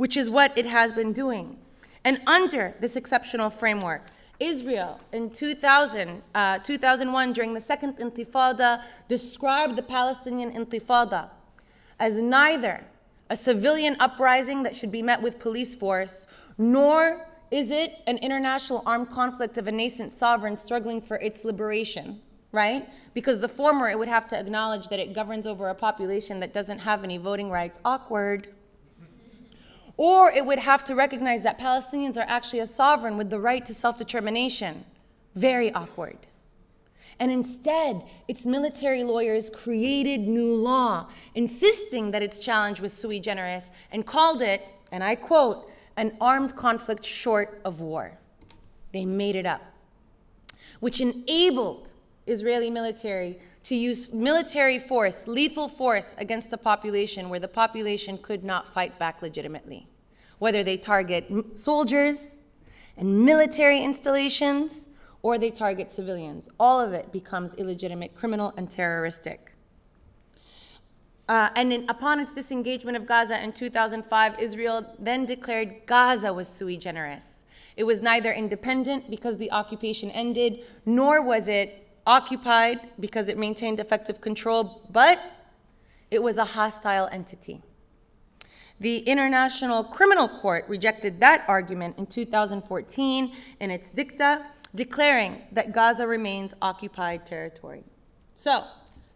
which is what it has been doing. And under this exceptional framework, Israel in 2000, uh, 2001, during the Second Intifada, described the Palestinian Intifada as neither a civilian uprising that should be met with police force, nor is it an international armed conflict of a nascent sovereign struggling for its liberation, right? Because the former, it would have to acknowledge that it governs over a population that doesn't have any voting rights. Awkward. Or it would have to recognize that Palestinians are actually a sovereign with the right to self determination. Very awkward. And instead, its military lawyers created new law, insisting that its challenge was sui generis, and called it, and I quote, an armed conflict short of war. They made it up, which enabled Israeli military to use military force, lethal force, against a population where the population could not fight back legitimately. Whether they target soldiers and military installations or they target civilians, all of it becomes illegitimate, criminal, and terroristic. Uh, and in, upon its disengagement of Gaza in 2005, Israel then declared Gaza was sui generis. It was neither independent because the occupation ended, nor was it occupied because it maintained effective control, but it was a hostile entity. The International Criminal Court rejected that argument in 2014 in its dicta, declaring that Gaza remains occupied territory. So,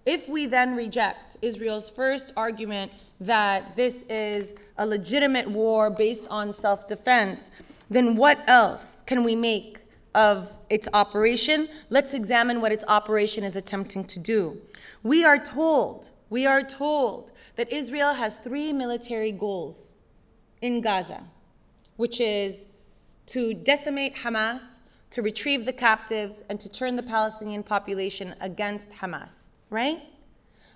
if we then reject Israel's first argument that this is a legitimate war based on self defense, then what else can we make of its operation, let's examine what its operation is attempting to do. We are told, we are told that Israel has three military goals in Gaza, which is to decimate Hamas, to retrieve the captives, and to turn the Palestinian population against Hamas, right?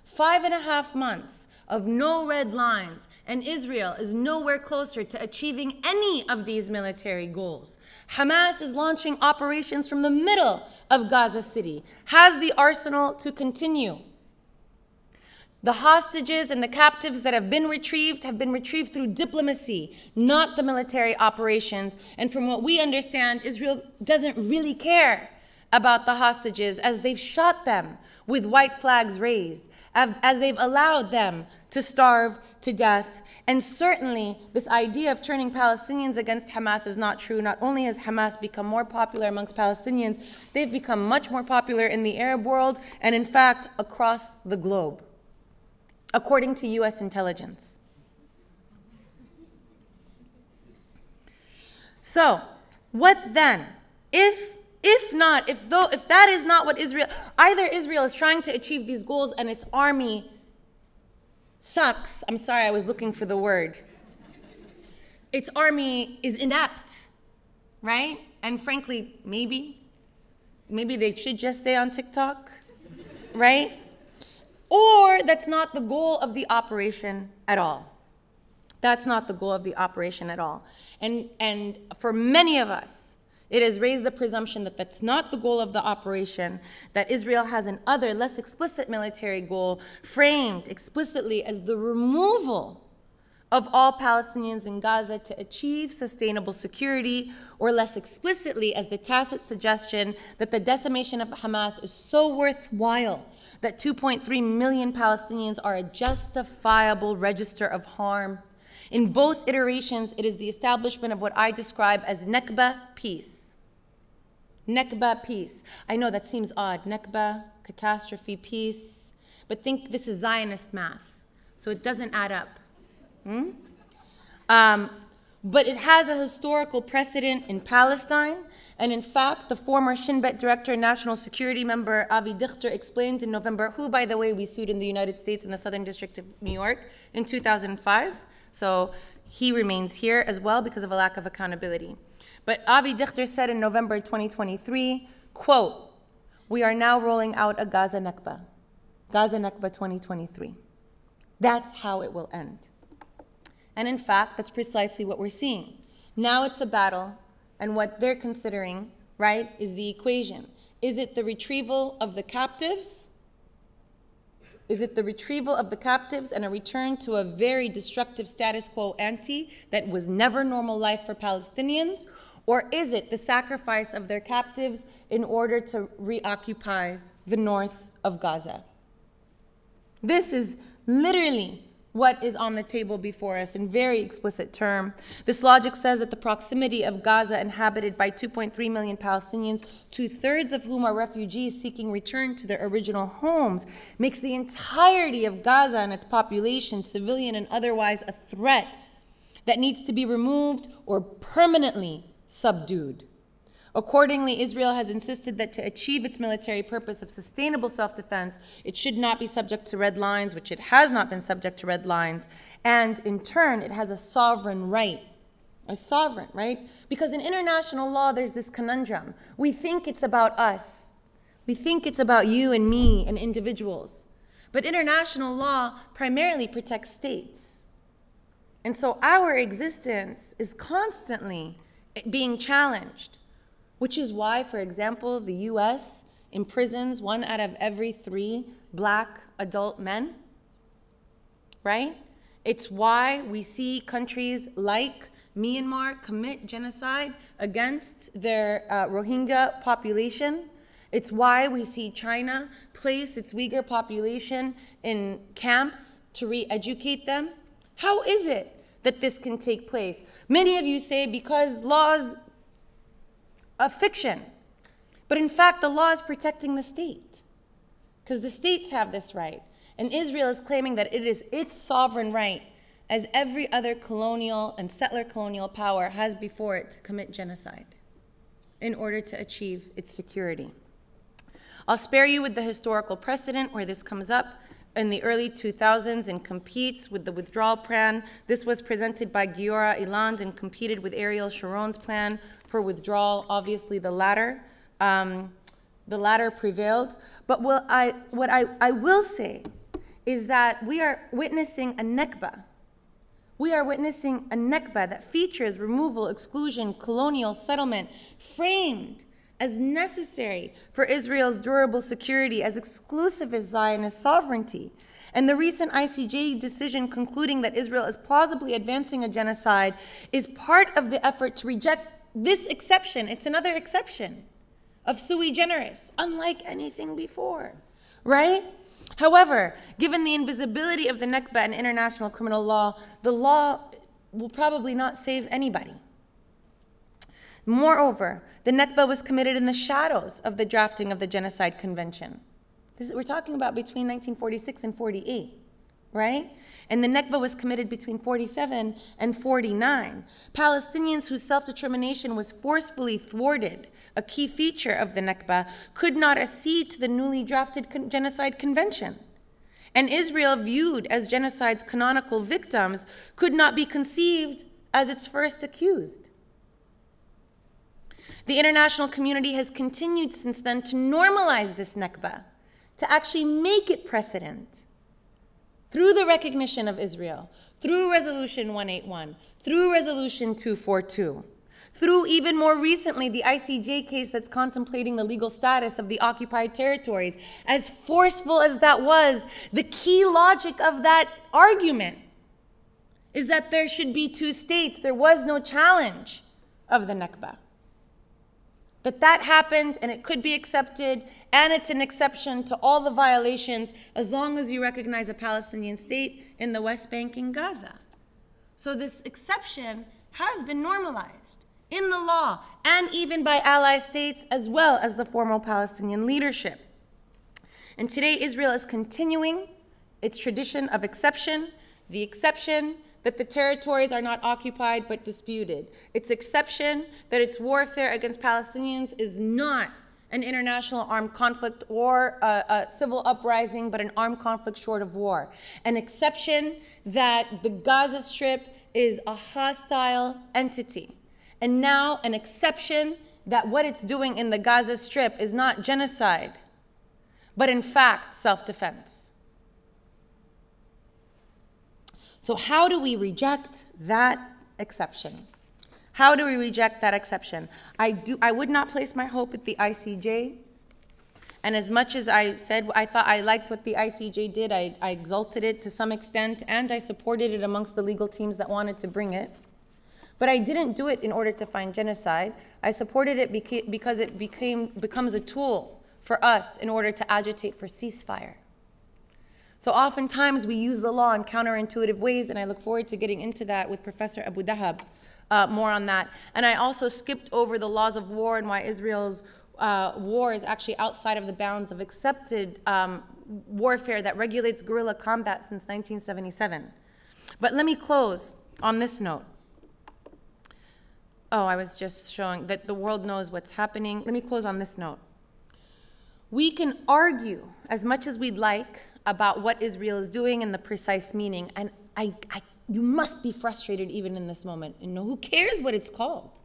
Five and a half months of no red lines, and Israel is nowhere closer to achieving any of these military goals. Hamas is launching operations from the middle of Gaza City, has the arsenal to continue. The hostages and the captives that have been retrieved have been retrieved through diplomacy, not the military operations. And from what we understand, Israel doesn't really care about the hostages as they've shot them with white flags raised, as they've allowed them to starve to death. And certainly, this idea of turning Palestinians against Hamas is not true. Not only has Hamas become more popular amongst Palestinians, they've become much more popular in the Arab world and, in fact, across the globe, according to US intelligence. So, what then? If if not, if though if that is not what Israel either Israel is trying to achieve these goals and its army sucks. I'm sorry, I was looking for the word. Its army is inept, right? And frankly, maybe, maybe they should just stay on TikTok, right? Or that's not the goal of the operation at all. That's not the goal of the operation at all. And, and for many of us, it has raised the presumption that that's not the goal of the operation, that Israel has an other, less explicit military goal framed explicitly as the removal of all Palestinians in Gaza to achieve sustainable security, or less explicitly, as the tacit suggestion that the decimation of Hamas is so worthwhile that 2.3 million Palestinians are a justifiable register of harm. In both iterations, it is the establishment of what I describe as Nakba peace. Nakba peace. I know that seems odd. Nakba, catastrophe, peace. But think this is Zionist math, so it doesn't add up. Hmm? Um, but it has a historical precedent in Palestine. And in fact, the former Shin Bet director and national security member Avi Dichter explained in November, who, by the way, we sued in the United States in the Southern District of New York in 2005. So he remains here as well because of a lack of accountability. But Avi Dichter said in November 2023, quote, we are now rolling out a Gaza Nakba, Gaza Nakba 2023. That's how it will end. And in fact, that's precisely what we're seeing. Now it's a battle, and what they're considering, right, is the equation. Is it the retrieval of the captives? Is it the retrieval of the captives and a return to a very destructive status quo ante that was never normal life for Palestinians? Or is it the sacrifice of their captives in order to reoccupy the north of Gaza? This is literally what is on the table before us in very explicit term. This logic says that the proximity of Gaza inhabited by 2.3 million Palestinians, two-thirds of whom are refugees seeking return to their original homes, makes the entirety of Gaza and its population, civilian and otherwise, a threat that needs to be removed or permanently subdued. Accordingly, Israel has insisted that to achieve its military purpose of sustainable self defense, it should not be subject to red lines, which it has not been subject to red lines. And in turn, it has a sovereign right. A sovereign, right? Because in international law, there's this conundrum. We think it's about us, we think it's about you and me and individuals. But international law primarily protects states. And so our existence is constantly being challenged which is why, for example, the US imprisons one out of every three black adult men, right? It's why we see countries like Myanmar commit genocide against their uh, Rohingya population. It's why we see China place its Uyghur population in camps to re educate them. How is it that this can take place? Many of you say because laws are fiction. But in fact, the law is protecting the state because the states have this right. And Israel is claiming that it is its sovereign right, as every other colonial and settler colonial power has before it, to commit genocide in order to achieve its security. I'll spare you with the historical precedent where this comes up in the early 2000s and competes with the withdrawal plan. This was presented by Giora Eiland and competed with Ariel Sharon's plan for withdrawal. Obviously, the latter, um, the latter prevailed. But what I, what I, I will say is that we are witnessing a Nakba. We are witnessing a Nakba that features removal, exclusion, colonial settlement, framed as necessary for Israel's durable security, as exclusive as Zionist sovereignty. And the recent ICJ decision concluding that Israel is plausibly advancing a genocide is part of the effort to reject this exception, it's another exception of sui generis, unlike anything before, right? However, given the invisibility of the Nakba in international criminal law, the law will probably not save anybody. Moreover, the Nakba was committed in the shadows of the drafting of the Genocide Convention. Is, we're talking about between 1946 and 48, right? and the Nakba was committed between 47 and 49. Palestinians whose self-determination was forcefully thwarted, a key feature of the Nakba, could not accede to the newly drafted con Genocide Convention. And Israel, viewed as genocide's canonical victims, could not be conceived as its first accused. The international community has continued since then to normalize this Nakba, to actually make it precedent through the recognition of Israel, through Resolution 181, through Resolution 242, through even more recently the ICJ case that's contemplating the legal status of the occupied territories. As forceful as that was, the key logic of that argument is that there should be two states. There was no challenge of the Nakba. That that happened and it could be accepted and it's an exception to all the violations as long as you recognize a Palestinian state in the West Bank and Gaza. So this exception has been normalized in the law and even by ally states as well as the formal Palestinian leadership. And today Israel is continuing its tradition of exception, the exception that the territories are not occupied but disputed. Its exception that its warfare against Palestinians is not an international armed conflict or a, a, civil uprising, but an armed conflict short of war. An exception that the Gaza Strip is a hostile entity. And now an exception that what it's doing in the Gaza Strip is not genocide, but in fact self defense. So, how do we reject that exception? How do we reject that exception? I, do, I would not place my hope at the ICJ. And as much as I said I thought I liked what the ICJ did, I, I exalted it to some extent, and I supported it amongst the legal teams that wanted to bring it. But I didn't do it in order to find genocide. I supported it beca because it became, becomes a tool for us in order to agitate for ceasefire. So oftentimes we use the law in counterintuitive ways, and I look forward to getting into that with Professor Aboueldahab, uh, more on that. And I also skipped over the laws of war and why Israel's uh, war is actually outside of the bounds of accepted um, warfare that regulates guerrilla combat since 1977. But let me close on this note. Oh, I was just showing that the world knows what's happening. Let me close on this note. We can argue as much as we'd like about what Israel is doing and the precise meaning, and I, I, you must be frustrated even in this moment. You know, who cares what it's called?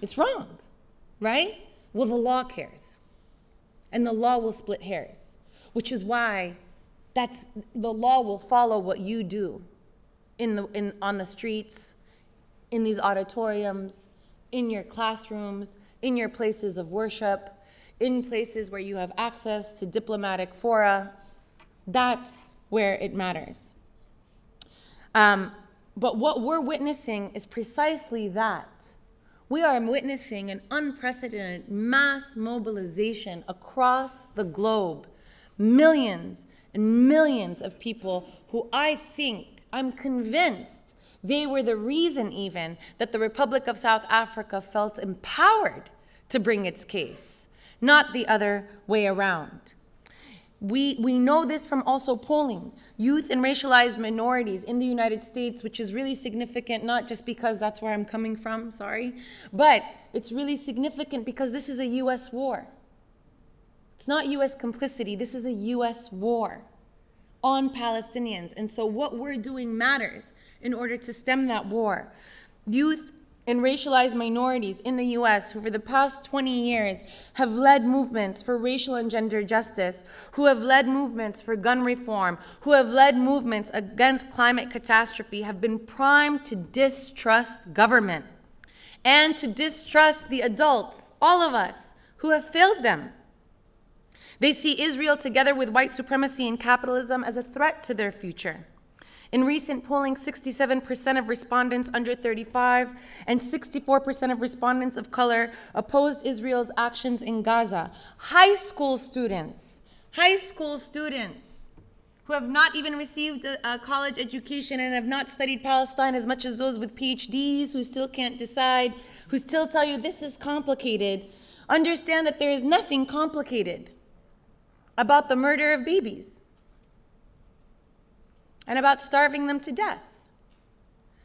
It's wrong, right? Well, the law cares. And the law will split hairs, which is why that's the law will follow what you do in the in on the streets, in these auditoriums, in your classrooms, in your places of worship, in places where you have access to diplomatic fora. That's where it matters. Um, but what we're witnessing is precisely that. We are witnessing an unprecedented mass mobilization across the globe. Millions and millions of people who I think, I'm convinced, they were the reason, even, that the Republic of South Africa felt empowered to bring its case, not the other way around. We, we know this from also polling. Youth and racialized minorities in the United States, which is really significant, not just because that's where I'm coming from, sorry, but it's really significant because this is a US war. It's not US complicity, this is a US war on Palestinians. And so what we're doing matters in order to stem that war. Youth and racialized minorities in the US who for the past 20 years have led movements for racial and gender justice, who have led movements for gun reform, who have led movements against climate catastrophe have been primed to distrust government and to distrust the adults, all of us, who have failed them. They see Israel together with white supremacy and capitalism as a threat to their future. In recent polling, 67% of respondents under 35 and 64% of respondents of color opposed Israel's actions in Gaza. High school students, high school students who have not even received a, a, college education and have not studied Palestine as much as those with PhDs who still can't decide, who still tell you this is complicated, understand that there is nothing complicated about the murder of babies and about starving them to death.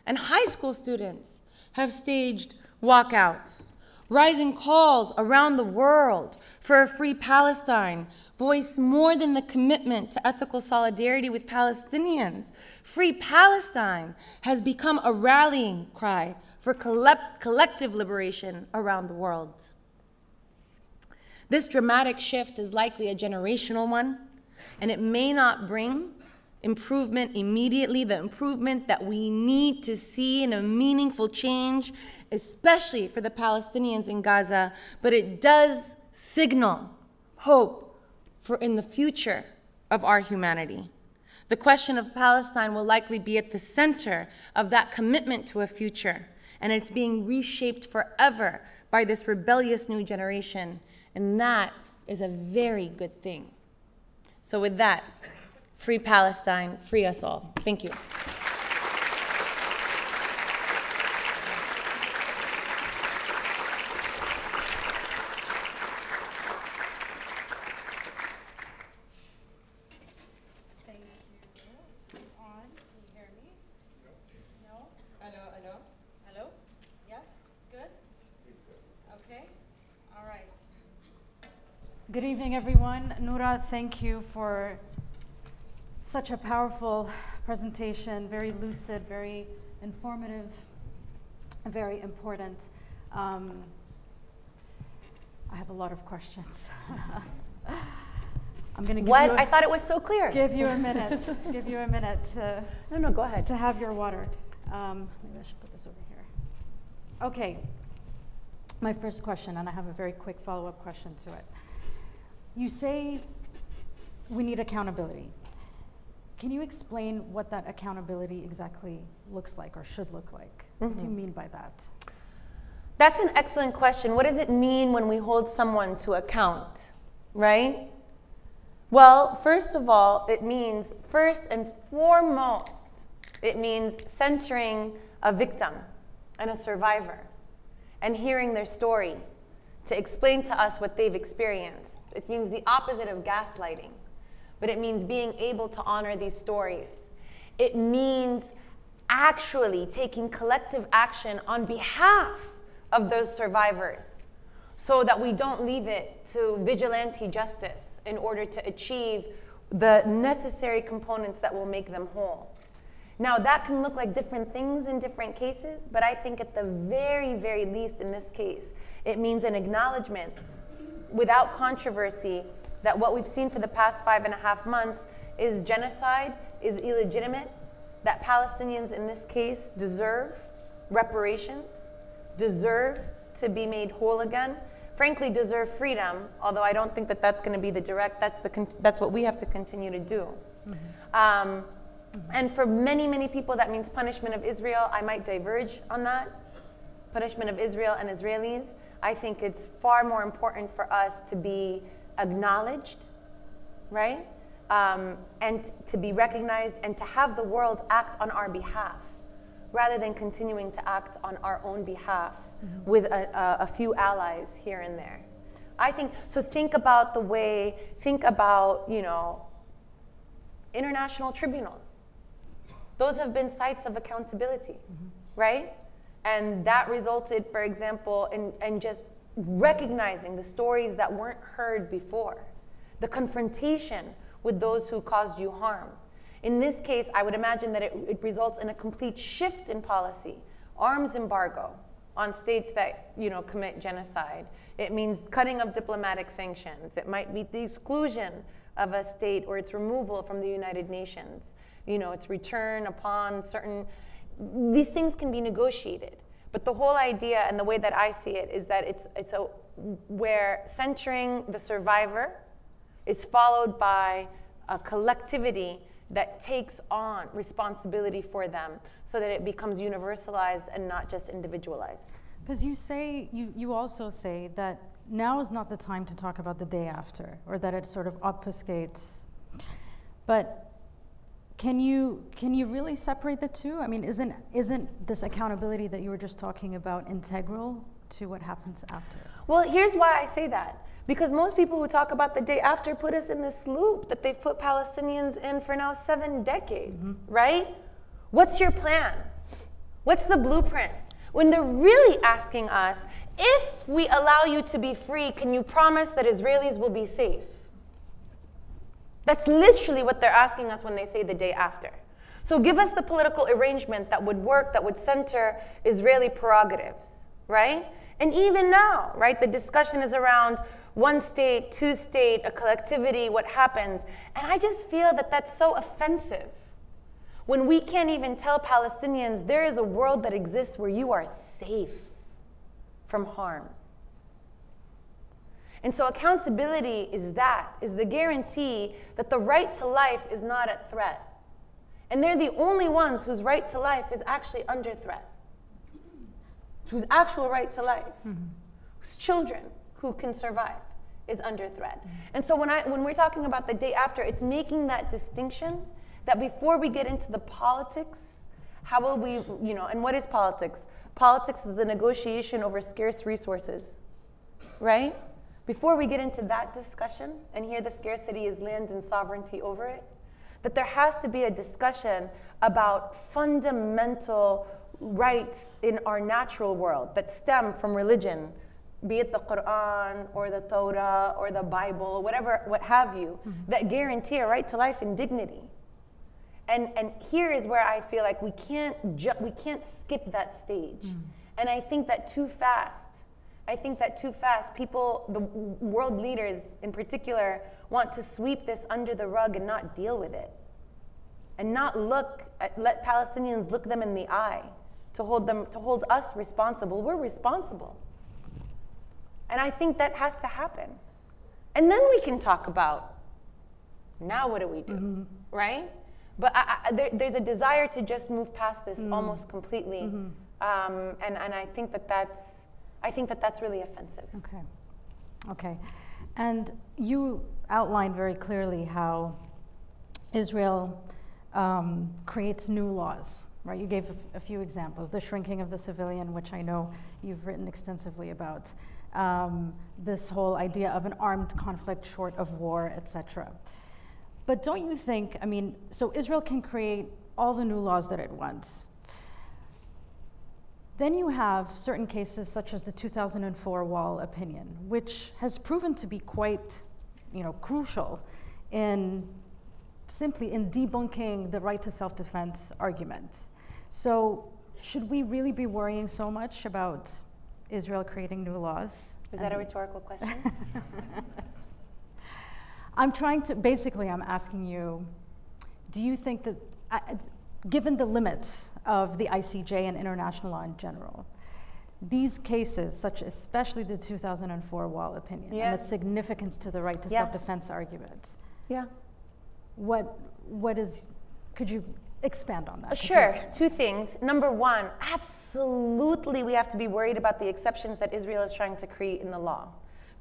And high school students have staged walkouts, rising calls around the world for a free Palestine, voice more than the commitment to ethical solidarity with Palestinians. Free Palestine has become a rallying cry for collective liberation around the world. This dramatic shift is likely a generational one, and it may not bring improvement immediately, the improvement that we need to see in a meaningful change, especially for the Palestinians in Gaza, but it does signal hope for in the future of our humanity. The question of Palestine will likely be at the center of that commitment to a future, and it's being reshaped forever by this rebellious new generation, and that is a very good thing. So, with that, free Palestine, free us all. Thank you. Good evening, everyone. Noura, thank you for such a powerful presentation, very lucid, very informative, very important. Um, I have a lot of questions. (laughs) I'm going to give what? you. A, I thought it was so clear. Give you a (laughs) minute. give you a minute to. No, no, go ahead. To have your water. Um, maybe I should put this over here. Okay. My first question, and I have a very quick follow-up question to it. You say we need accountability. Can you explain what that accountability exactly looks like or should look like? Mm-hmm. What do you mm-hmm. mean by that? That's an excellent question. What does it mean when we hold someone to account, right? Well, first of all, it means, first and foremost, it means centering a victim and a survivor and hearing their story to explain to us what they've experienced. It means the opposite of gaslighting, but it means being able to honor these stories. It means actually taking collective action on behalf of those survivors so that we don't leave it to vigilante justice in order to achieve the necessary components that will make them whole. Now, that can look like different things in different cases, but I think at the very, very least in this case, it means an acknowledgement without controversy that what we've seen for the past five and a half months is genocide, is illegitimate, that Palestinians in this case deserve reparations, deserve to be made whole again, frankly deserve freedom, although I don't think that that's going to be the direct, that's, the, that's what we have to continue to do. Mm-hmm. Um, mm-hmm. And for many, many people, that means punishment of Israel. I might diverge on that. Punishment of Israel and Israelis. I think it's far more important for us to be acknowledged, right? Um, and to be recognized and to have the world act on our behalf rather than continuing to act on our own behalf mm-hmm. with a, a, a few allies here and there. I think so. Think about the way, think about, you know, international tribunals. Those have been sites of accountability, mm-hmm. right? And that resulted, for example, in, in just recognizing the stories that weren't heard before, the confrontation with those who caused you harm. In this case, I would imagine that it, it results in a complete shift in policy, arms embargo on states that you know, commit genocide. It means cutting of diplomatic sanctions. It might be the exclusion of a state or its removal from the United Nations. You know, its return upon certain these things can be negotiated. But the whole idea and the way that I see it is that it's, it's a, where centering the survivor is followed by a collectivity that takes on responsibility for them so that it becomes universalized and not just individualized. Because you say, you, you also say that now is not the time to talk about the day after, or that it sort of obfuscates. But can you, can you really separate the two? I mean, isn't, isn't this accountability that you were just talking about integral to what happens after? Well, here's why I say that. Because most people who talk about the day after put us in this loop that they've put Palestinians in for now seven decades, mm-hmm. right? What's your plan? What's the blueprint? When they're really asking us, if we allow you to be free, can you promise that Israelis will be safe? That's literally what they're asking us when they say the day after. So give us the political arrangement that would work, that would center Israeli prerogatives, right? And even now, right, the discussion is around one state, two state, a collectivity, what happens. And I just feel that that's so offensive. When we can't even tell Palestinians there is a world that exists where you are safe from harm. And so accountability is that, is the guarantee that the right to life is not at threat. And they're the only ones whose right to life is actually under threat, whose actual right to life, mm-hmm. whose children who can survive is under threat. And so when, I, when we're talking about the day after, it's making that distinction that before we get into the politics, how will we, you know, and what is politics? Politics is the negotiation over scarce resources, right? Before we get into that discussion, and here the scarcity is land and sovereignty over it, that there has to be a discussion about fundamental rights in our natural world that stem from religion, be it the Quran or the Torah or the Bible, whatever, what have you, mm-hmm. that guarantee a right to life and dignity. And, and here is where I feel like we can't, ju- we can't skip that stage. Mm. And I think that too fast, I think that too fast, people, the world leaders in particular, want to sweep this under the rug and not deal with it. And not look, at, let Palestinians look them in the eye to hold, them, to hold us responsible. We're responsible. And I think that has to happen. And then we can talk about now what do we do, mm-hmm. right? But I, I, there, there's a desire to just move past this mm-hmm. almost completely, mm-hmm. um, and and I think that that's I think that that's really offensive. Okay, okay, and you outlined very clearly how Israel um, creates new laws right? You gave a, few examples. The shrinking of the civilian, which I know you've written extensively about. Um, this whole idea of an armed conflict short of war, etc. But don't you think, I mean, so Israel can create all the new laws that it wants. Then you have certain cases such as the 2004 Wall opinion, which has proven to be quite, you know, crucial in simply in debunking the right to self-defense argument. So should we really be worrying so much about Israel creating new laws? Is that a rhetorical question? (laughs) I'm trying to, basically, I'm asking you do you think that, uh, given the limits of the ICJ and international law in general, these cases, such especially the 2004 Wall opinion yeah. and its significance to the right to yeah. self-defense argument, yeah, what what is? Could you expand on that? Sure. Two things. Number one, absolutely, we have to be worried about the exceptions that Israel is trying to create in the law.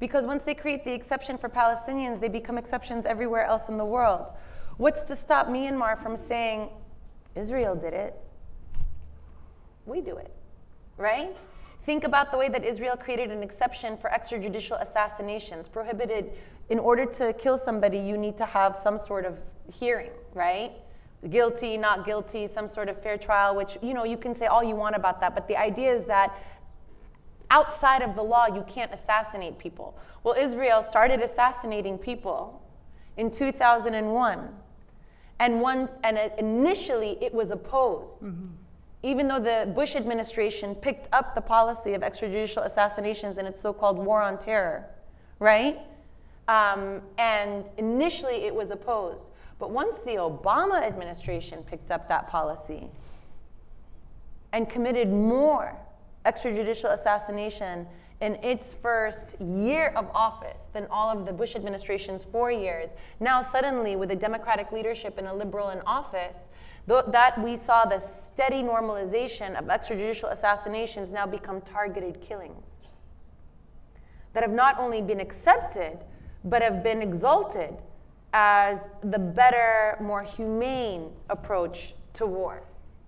Because once they create the exception for Palestinians, they become exceptions everywhere else in the world. What's to stop Myanmar from saying, Israel did it? We do it, right? Think about the way that Israel created an exception for extrajudicial assassinations, prohibited in order to kill somebody, you need to have some sort of hearing, right? Guilty, not guilty, some sort of fair trial, which, you know, you can say all you want about that, but the idea is that outside of the law, you can't assassinate people. Well, Israel started assassinating people in 2001. And, one, and initially, it was opposed. Mm-hmm. Even though the Bush administration picked up the policy of extrajudicial assassinations in its so called war on terror, right? Um, and initially, it was opposed. But once the Obama administration picked up that policy and committed more extrajudicial assassination in its first year of office than all of the Bush administration's four years. Now, suddenly, with a Democratic leadership and a liberal in office, that we saw the steady normalization of extrajudicial assassinations now become targeted killings that have not only been accepted, but have been exalted as the better, more humane approach to war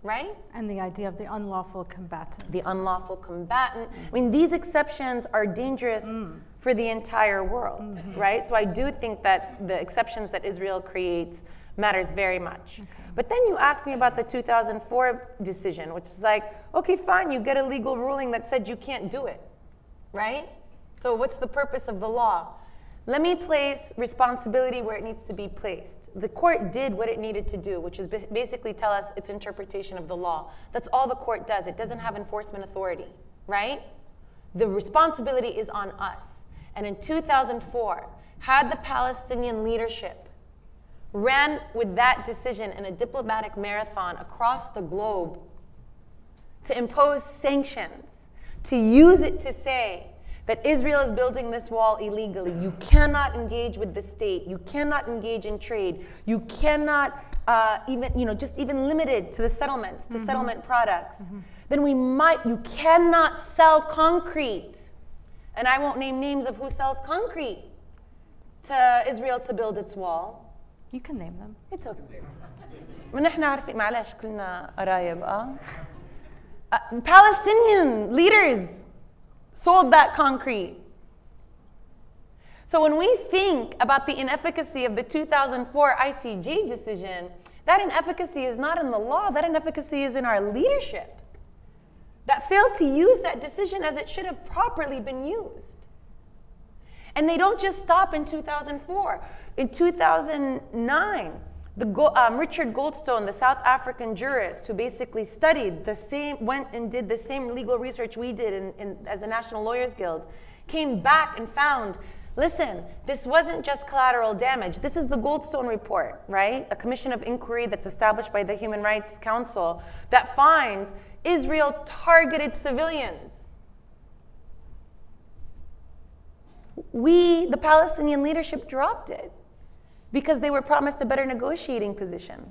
right? And the idea of the unlawful combatant. The unlawful combatant. I mean, these exceptions are dangerous mm. for the entire world, mm-hmm. right? So I do think that the exceptions that Israel creates matters very much. Okay. But then you ask me about the 2004 decision, which is like, okay, fine, you get a legal ruling that said you can't do it, right? So what's the purpose of the law? Let me place responsibility where it needs to be placed. The court did what it needed to do, which is basically tell us its interpretation of the law. That's all the court does. It doesn't have enforcement authority, right? The responsibility is on us. And in 2004, had the Palestinian leadership ran with that decision in a diplomatic marathon across the globe to impose sanctions, to use it to say, that Israel is building this wall illegally. You cannot engage with the state. You cannot engage in trade. You cannot uh, even, you know, just even limited to the settlements, to mm-hmm. settlement products. Mm-hmm. Then we might, you cannot sell concrete. And I won't name names of who sells concrete to Israel to build its wall. You can name them. It's okay. ونحن عارفين معلش كلنا قرايب اه Palestinian leaders sold that concrete. So when we think about the inefficacy of the 2004 ICJ decision, that inefficacy is not in the law, that inefficacy is in our leadership that failed to use that decision as it should have properly been used. And they don't just stop in 2004. In 2009, the, um, Richard Goldstone, the South African jurist who basically studied the same, went and did the same legal research we did in, in, as the National Lawyers Guild, came back and found listen, this wasn't just collateral damage. This is the Goldstone report, right? A commission of inquiry that's established by the Human Rights Council that finds Israel targeted civilians. We, the Palestinian leadership, dropped it because they were promised a better negotiating position.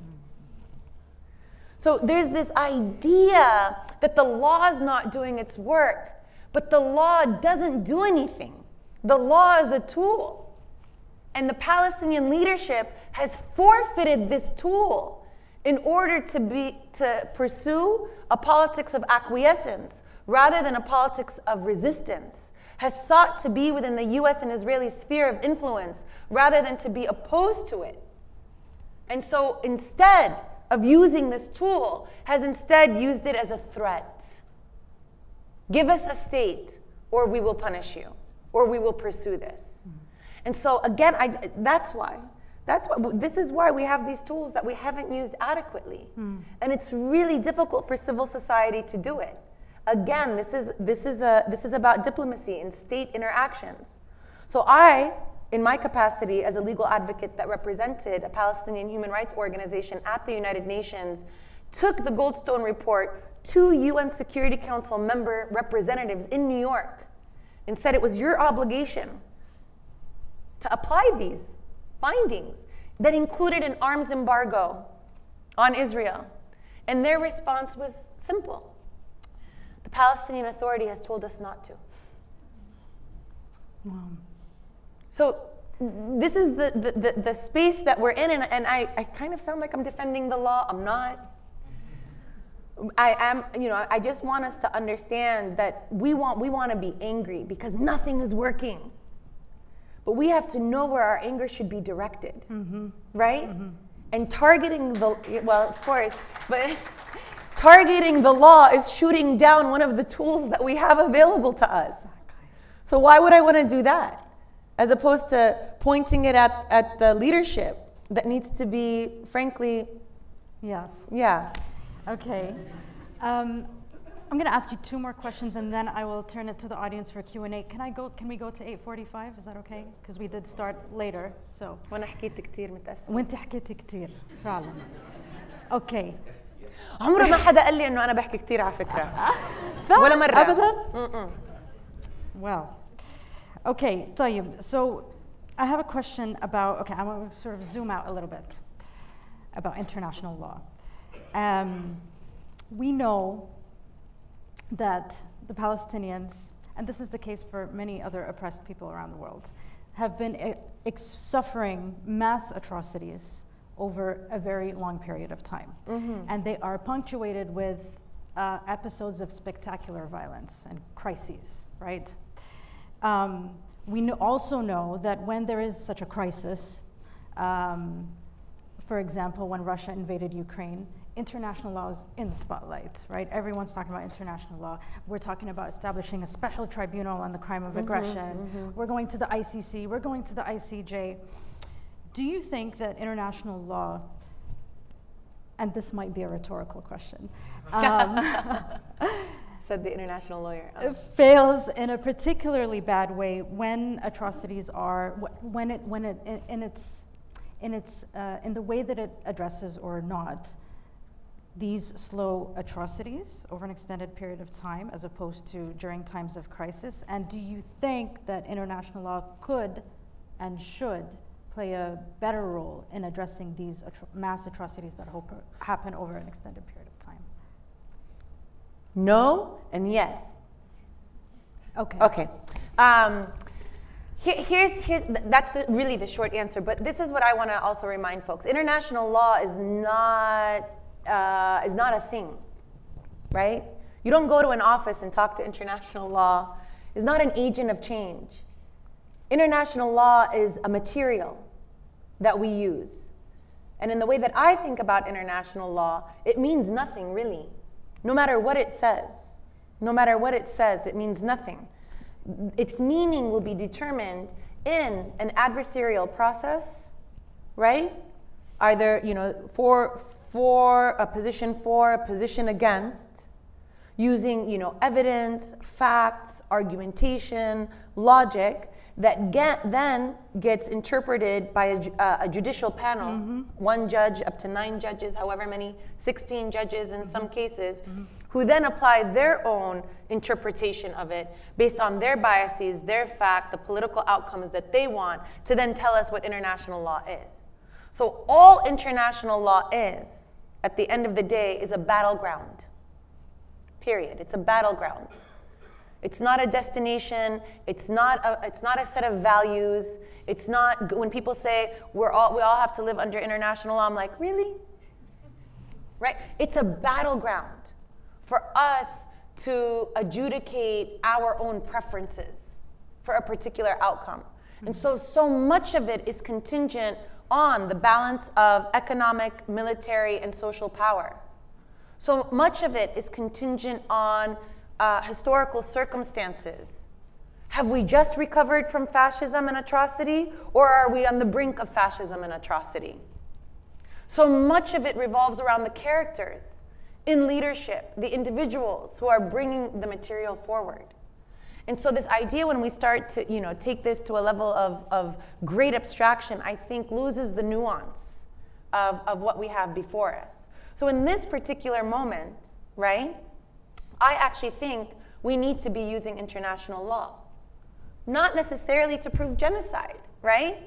So there's this idea that the law is not doing its work, but the law doesn't do anything. The law is a tool. And the Palestinian leadership has forfeited this tool in order to, be, to pursue a politics of acquiescence rather than a politics of resistance has sought to be within the US and Israeli sphere of influence rather than to be opposed to it. And so instead of using this tool, has instead used it as a threat. Give us a state, or we will punish you, or we will pursue this. And so again, I, that's why. That's why this is why we have these tools that we haven't used adequately. Mm. And it's really difficult for civil society to do it. Again, this is, this, is a, this is about diplomacy and state interactions. So I, in my capacity as a legal advocate that represented a Palestinian human rights organization at the United Nations, took the Goldstone report to UN Security Council member representatives in New York and said it was your obligation to apply these findings that included an arms embargo on Israel. And their response was simple the Palestinian Authority has told us not to. Wow. So this is the, the, the, the, space that we're in, and, and I, I kind of sound like I'm defending the law. I'm not. I am, you know, I just want us to understand that we want, we want to be angry because nothing is working. But we have to know where our anger should be directed, mm-hmm. right? Mm-hmm. And targeting the, well, of course, but (laughs) Targeting the law is shooting down one of the tools that we have available to us. So why would I want to do that? As opposed to pointing it at, at the leadership that needs to be, frankly, yes. Yeah. Okay. Um, I'm going to ask you two more questions, and then I will turn it to the audience for Q and A. Can I go? Can we go to 8:45? Is that okay? Because we did start later. So. وأنا حكيت كثير متأسف. وأنت حكيت كثير فعلا. Okay. عمره ما حدا قال لي انه انا بحكي كثير على فكره ولا مره ابدا (laughs) well okay طيب so I have a question about okay I want to sort of zoom out a little bit about international law um, we know that the Palestinians and this is the case for many other oppressed people around the world have been suffering mass atrocities over a very long period of time. Mm-hmm. And they are punctuated with uh, episodes of spectacular violence and crises, right? Um, we know also know that when there is such a crisis, um, for example, when Russia invaded Ukraine, international law is in the spotlight, right? Everyone's talking about international law. We're talking about establishing a special tribunal on the crime of mm-hmm, aggression. Mm-hmm. We're going to the ICC, we're going to the ICJ. Do you think that international law, and this might be a rhetorical question, um, (laughs) said the international lawyer, oh. (laughs) fails in a particularly bad way when atrocities are when it when it in, in its in its uh, in the way that it addresses or not these slow atrocities over an extended period of time as opposed to during times of crisis? And do you think that international law could and should play a better role in addressing these atro- mass atrocities that hope- happen over an extended period of time? No and yes. Okay. Okay. Um, here, here's, here's, that's the, really the short answer, but this is what I want to also remind folks. International law is not, uh, is not a thing, right? You don't go to an office and talk to international law. It's not an agent of change. International law is a material that we use. And in the way that I think about international law, it means nothing really. No matter what it says, no matter what it says, it means nothing. Its meaning will be determined in an adversarial process, right? Either, you know, for, for a position for, a position against, using, you know, evidence, facts, argumentation, logic, that get, then gets interpreted by a, uh, a judicial panel, mm-hmm. one judge up to nine judges, however many, 16 judges in mm-hmm. some cases, mm-hmm. who then apply their own interpretation of it based on their biases, their fact, the political outcomes that they want, to then tell us what international law is. So, all international law is, at the end of the day, is a battleground. Period. It's a battleground. It's not a destination. It's not a, it's not a set of values. It's not when people say we're all we all have to live under international law. I'm like, really? Right? It's a battleground for us to adjudicate our own preferences for a particular outcome. And so so much of it is contingent on the balance of economic, military, and social power. So much of it is contingent on uh, historical circumstances? Have we just recovered from fascism and atrocity, or are we on the brink of fascism and atrocity? So much of it revolves around the characters in leadership, the individuals who are bringing the material forward. And so this idea when we start to you know, take this to a level of, of great abstraction, I think loses the nuance of, of what we have before us. So in this particular moment, right, I actually think we need to be using international law. Not necessarily to prove genocide, right?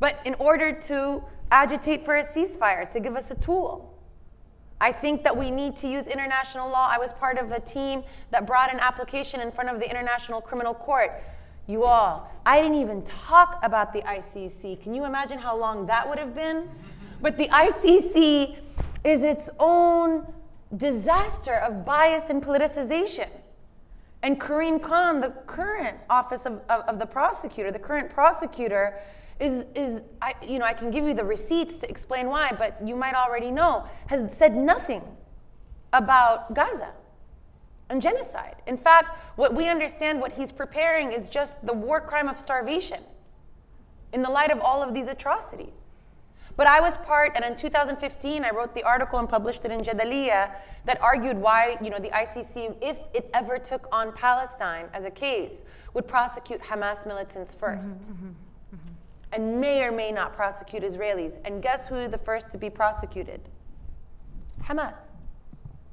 But in order to agitate for a ceasefire, to give us a tool. I think that we need to use international law. I was part of a team that brought an application in front of the International Criminal Court. You all, I didn't even talk about the ICC. Can you imagine how long that would have been? But the ICC is its own disaster of bias and politicization. And Karim Khan, the current office of, of, of, the prosecutor, the current prosecutor, is, is I, you know, I can give you the receipts to explain why, but you might already know, has said nothing about Gaza and genocide. In fact, what we understand, what he's preparing is just the war crime of starvation in the light of all of these atrocities. But I was part, and in 2015, I wrote the article and published it in Jadaliyya that argued why, you know, the ICC, if it ever took on Palestine as a case, would prosecute Hamas militants 1st mm-hmm, mm-hmm, mm-hmm. and may or may not prosecute Israelis. And guess who the first to be prosecuted? Hamas,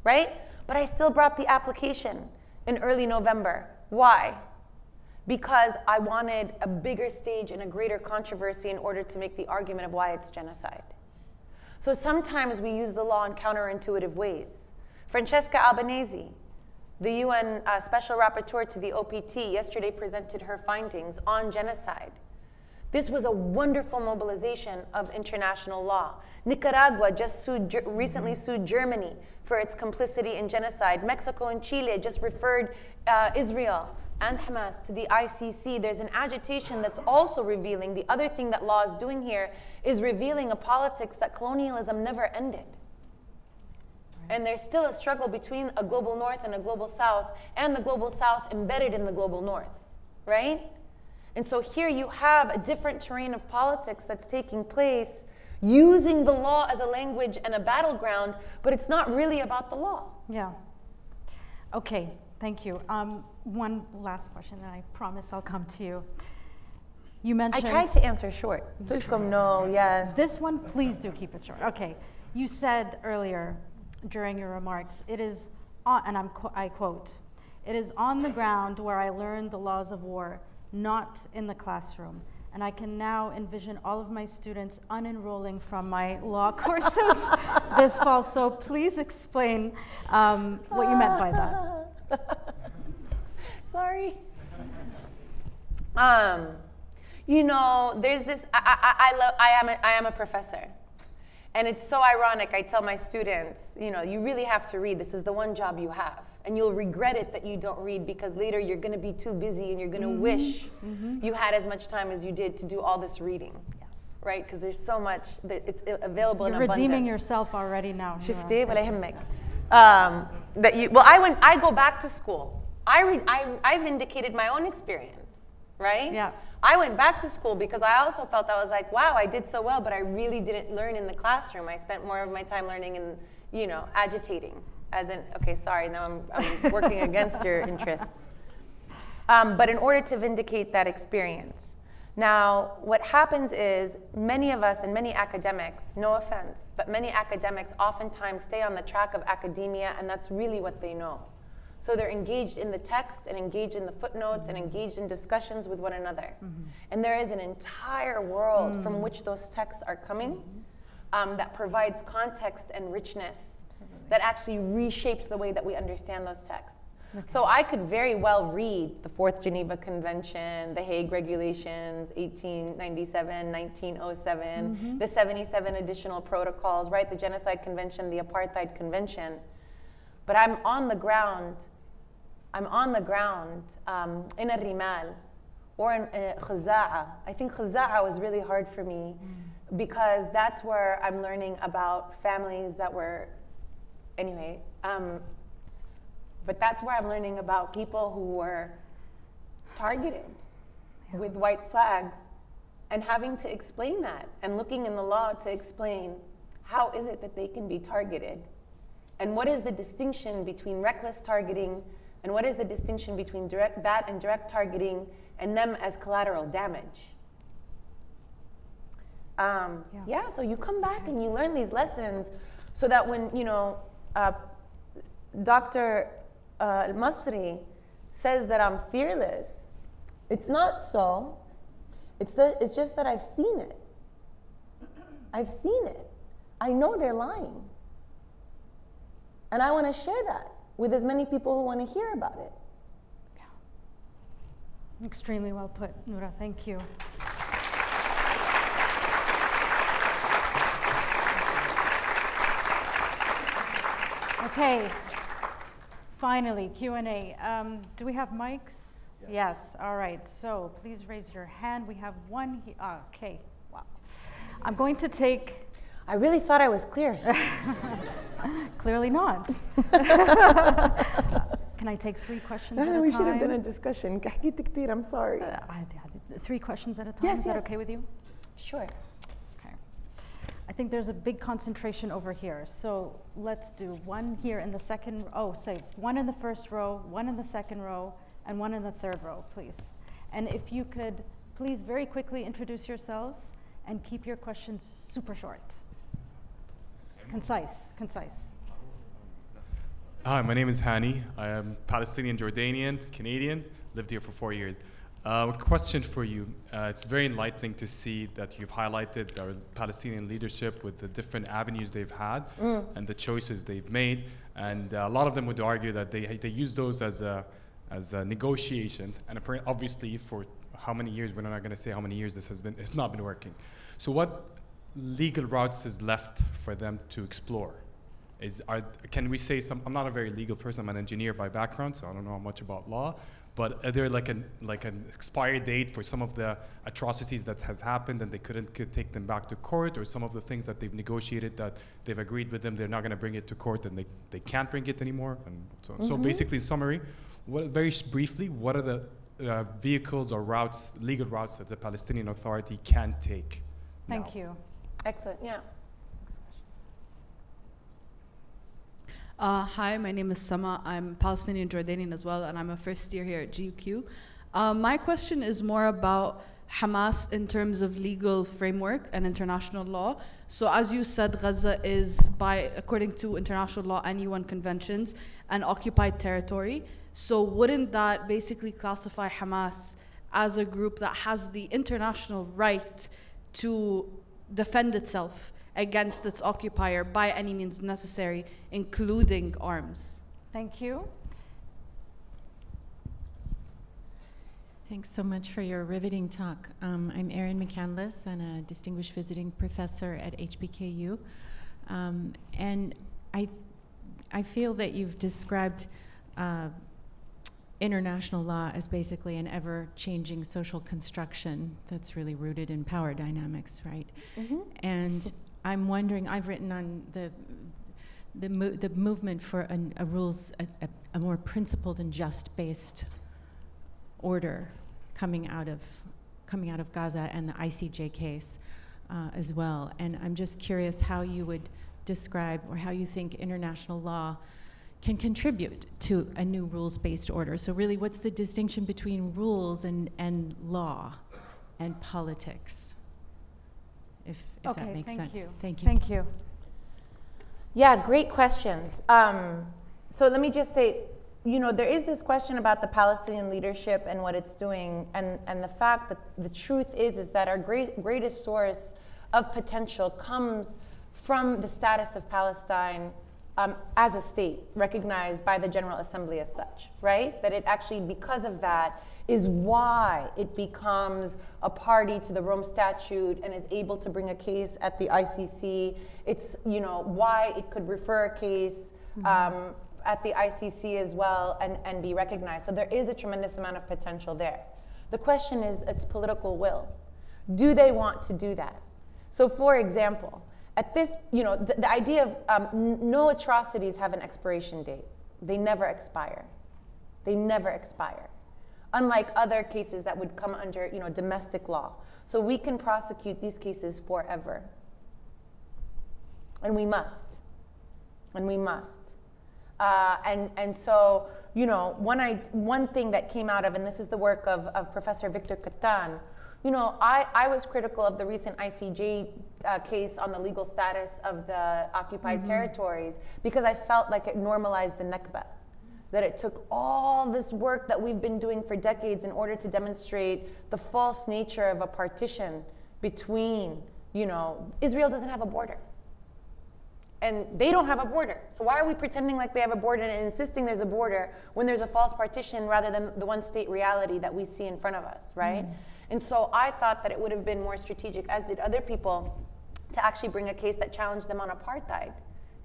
right? But I still brought the application in early November. Why? Because I wanted a bigger stage and a greater controversy in order to make the argument of why it's genocide. So sometimes we use the law in counterintuitive ways. Francesca Albanese, the UN uh, Special Rapporteur to the OPT, yesterday presented her findings on genocide. This was a wonderful mobilization of international law. Nicaragua just sued, recently sued Germany for its complicity in genocide. Mexico and Chile just referred uh, Israel and Hamas to the ICC, there's an agitation that's also revealing the other thing that law is doing here is revealing a politics that colonialism never ended. And there's still a struggle between a global north and a global south, and the global south embedded in the global north, right? And so here you have a different terrain of politics that's taking place using the law as a language and a battleground, but it's not really about the law. Yeah. Okay, thank you. Um, one last question, and I promise I'll come to you. You mentioned. I tried to answer short. no, yes. This one, please do keep it short. Okay. You said earlier during your remarks. It is on, and I'm, I quote, it is on the ground where I learned the laws of war, not in the classroom. And I can now envision all of my students unenrolling from my law (laughs) courses this fall. So please explain um, what you meant by that. (laughs) Sorry. Um, you know, there's this. I, I, I, love, I, am a, I am a professor. And it's so ironic. I tell my students, you know, you really have to read. This is the one job you have. And you'll regret it that you don't read because later you're going to be too busy and you're going to mm-hmm. wish mm-hmm. you had as much time as you did to do all this reading. Yes. Right? Because there's so much that it's available you're in abundance. redeeming yourself already now. Um, that you, well, I went, I go back to school. I, read, I, I vindicated my own experience, right? Yeah. I went back to school because I also felt I was like, wow, I did so well, but I really didn't learn in the classroom. I spent more of my time learning and, you know, agitating. As in, okay, sorry, now I'm, I'm working (laughs) against your interests. Um, but in order to vindicate that experience. Now, what happens is many of us and many academics, no offense, but many academics oftentimes stay on the track of academia, and that's really what they know. So they're engaged in the text and engaged in the footnotes and engaged in discussions with one another. Mm-hmm. And there is an entire world mm. from which those texts are coming mm-hmm. um, that provides context and richness Absolutely. that actually reshapes the way that we understand those texts. Okay. So I could very well read the Fourth Geneva Convention, the Hague Regulations, 1897, 1907, mm-hmm. the 77 additional protocols, right? The Genocide Convention, the Apartheid Convention. But I'm on the ground I'm on the ground um, in a rimal or in uh, Khuza'a. I think Khuza'a was really hard for me mm. because that's where I'm learning about families that were, anyway, um, but that's where I'm learning about people who were targeted yeah. with white flags and having to explain that and looking in the law to explain how is it that they can be targeted and what is the distinction between reckless targeting and what is the distinction between direct, that and direct targeting and them as collateral damage? Um, yeah. yeah. so you come back and you learn these lessons so that when, you know, uh, Dr. Uh, Masri says that I'm fearless, it's not so. It's, the, it's just that I've seen it. I've seen it. I know they're lying. And I want to share that with as many people who want to hear about it. Yeah. Extremely well put, Noura. Thank you. Okay. Finally, Q&A. Um, do we have mics? Yeah. Yes. All right. So please raise your hand. We have one. He- ah, okay. Wow. I'm going to take I really thought I was clear. (laughs) Clearly not. (laughs) Can I take three questions at a we should have done a discussion. (laughs) I'm sorry. Uh, three questions at a time. Yes, Is yes. that okay with you? Sure. Okay. I think there's a big concentration over here. So let's do one here in the second. Oh, say one in the first row, one in the second row, and one in the third row, please. And if you could please very quickly introduce yourselves and keep your questions super short. Concise, concise. Hi, my name is Hani. I am Palestinian, Jordanian, Canadian, lived here for four years. Uh, a question for you. Uh, it's very enlightening to see that you've highlighted our Palestinian leadership with the different avenues they've had mm. and the choices they've made. And uh, a lot of them would argue that they, they use those as a, as a negotiation. And obviously, for how many years, we're not going to say how many years this has been, it's not been working. So, what legal routes is left for them to explore? Is, are, can we say some, I'm not a very legal person, I'm an engineer by background, so I don't know much about law, but are there like an, like an expiry date for some of the atrocities that has happened and they couldn't could take them back to court, or some of the things that they've negotiated that they've agreed with them, they're not gonna bring it to court and they, they can't bring it anymore, and so mm-hmm. So basically, in summary, what, very briefly, what are the uh, vehicles or routes, legal routes that the Palestinian Authority can take? Thank now? you. Excellent, yeah. Uh, hi, my name is Sama. I'm Palestinian Jordanian as well, and I'm a first year here at GUQ. Uh, my question is more about Hamas in terms of legal framework and international law. So, as you said, Gaza is, by according to international law and UN conventions, an occupied territory. So, wouldn't that basically classify Hamas as a group that has the international right to defend itself against its occupier by any means necessary, including arms? Thank you. Thanks so much for your riveting talk. Um, I'm Erin McCandless. I'm a distinguished visiting professor at HBKU. Um, and I, I feel that you've described uh, international law as basically an ever changing social construction that's really rooted in power dynamics, right? Mm-hmm. And I'm wondering, I've written on the, the, mo- the movement for an, a rules, a, a, a more principled and just based order coming out of coming out of Gaza and the ICJ case uh, as well. And I'm just curious how you would describe or how you think international law can contribute to a new rules-based order. So really, what's the distinction between rules and, and law and politics? If, if okay, that makes thank sense. You. Thank you. Thank you. Yeah, great questions. Um, so let me just say, you know, there is this question about the Palestinian leadership and what it's doing, and, and the fact that the truth is is that our great, greatest source of potential comes from the status of Palestine um, as a state, recognized by the General Assembly as such, right? That it actually, because of that, is why it becomes a party to the Rome Statute and is able to bring a case at the ICC. It's, you know, why it could refer a case. Um, at the ICC as well and, and be recognized. So there is a tremendous amount of potential there. The question is its political will. Do they want to do that? So, for example, at this, you know, the, the idea of um, no atrocities have an expiration date. They never expire. They never expire. Unlike other cases that would come under, you know, domestic law. So we can prosecute these cases forever. And we must. And we must. Uh, and, and so, you know, one, I, one thing that came out of, and this is the work of, of Professor Victor Kattan, you know, I, I was critical of the recent ICJ uh, case on the legal status of the occupied mm-hmm. territories because I felt like it normalized the Nakba. That it took all this work that we've been doing for decades in order to demonstrate the false nature of a partition between, you know, Israel doesn't have a border and they don't have a border. So why are we pretending like they have a border and insisting there's a border when there's a false partition rather than the one state reality that we see in front of us, right? Mm. And so I thought that it would have been more strategic, as did other people, to actually bring a case that challenged them on apartheid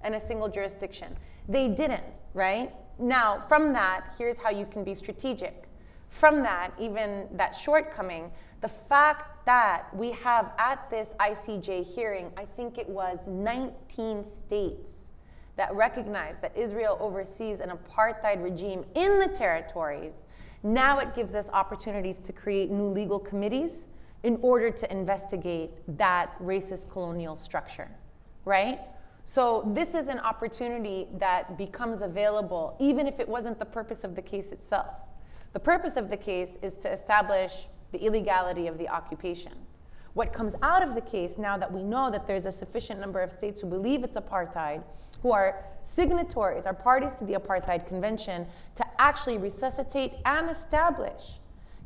and a single jurisdiction. They didn't, right? Now, from that, here's how you can be strategic. From that, even that shortcoming, the fact that we have at this ICJ hearing, I think it was 19 states that recognize that Israel oversees an apartheid regime in the territories, now it gives us opportunities to create new legal committees in order to investigate that racist colonial structure, right? So this is an opportunity that becomes available even if it wasn't the purpose of the case itself. The purpose of the case is to establish the illegality of the occupation. What comes out of the case now that we know that there's a sufficient number of states who believe it's apartheid, who are signatories, are parties to the Apartheid Convention, to actually resuscitate and establish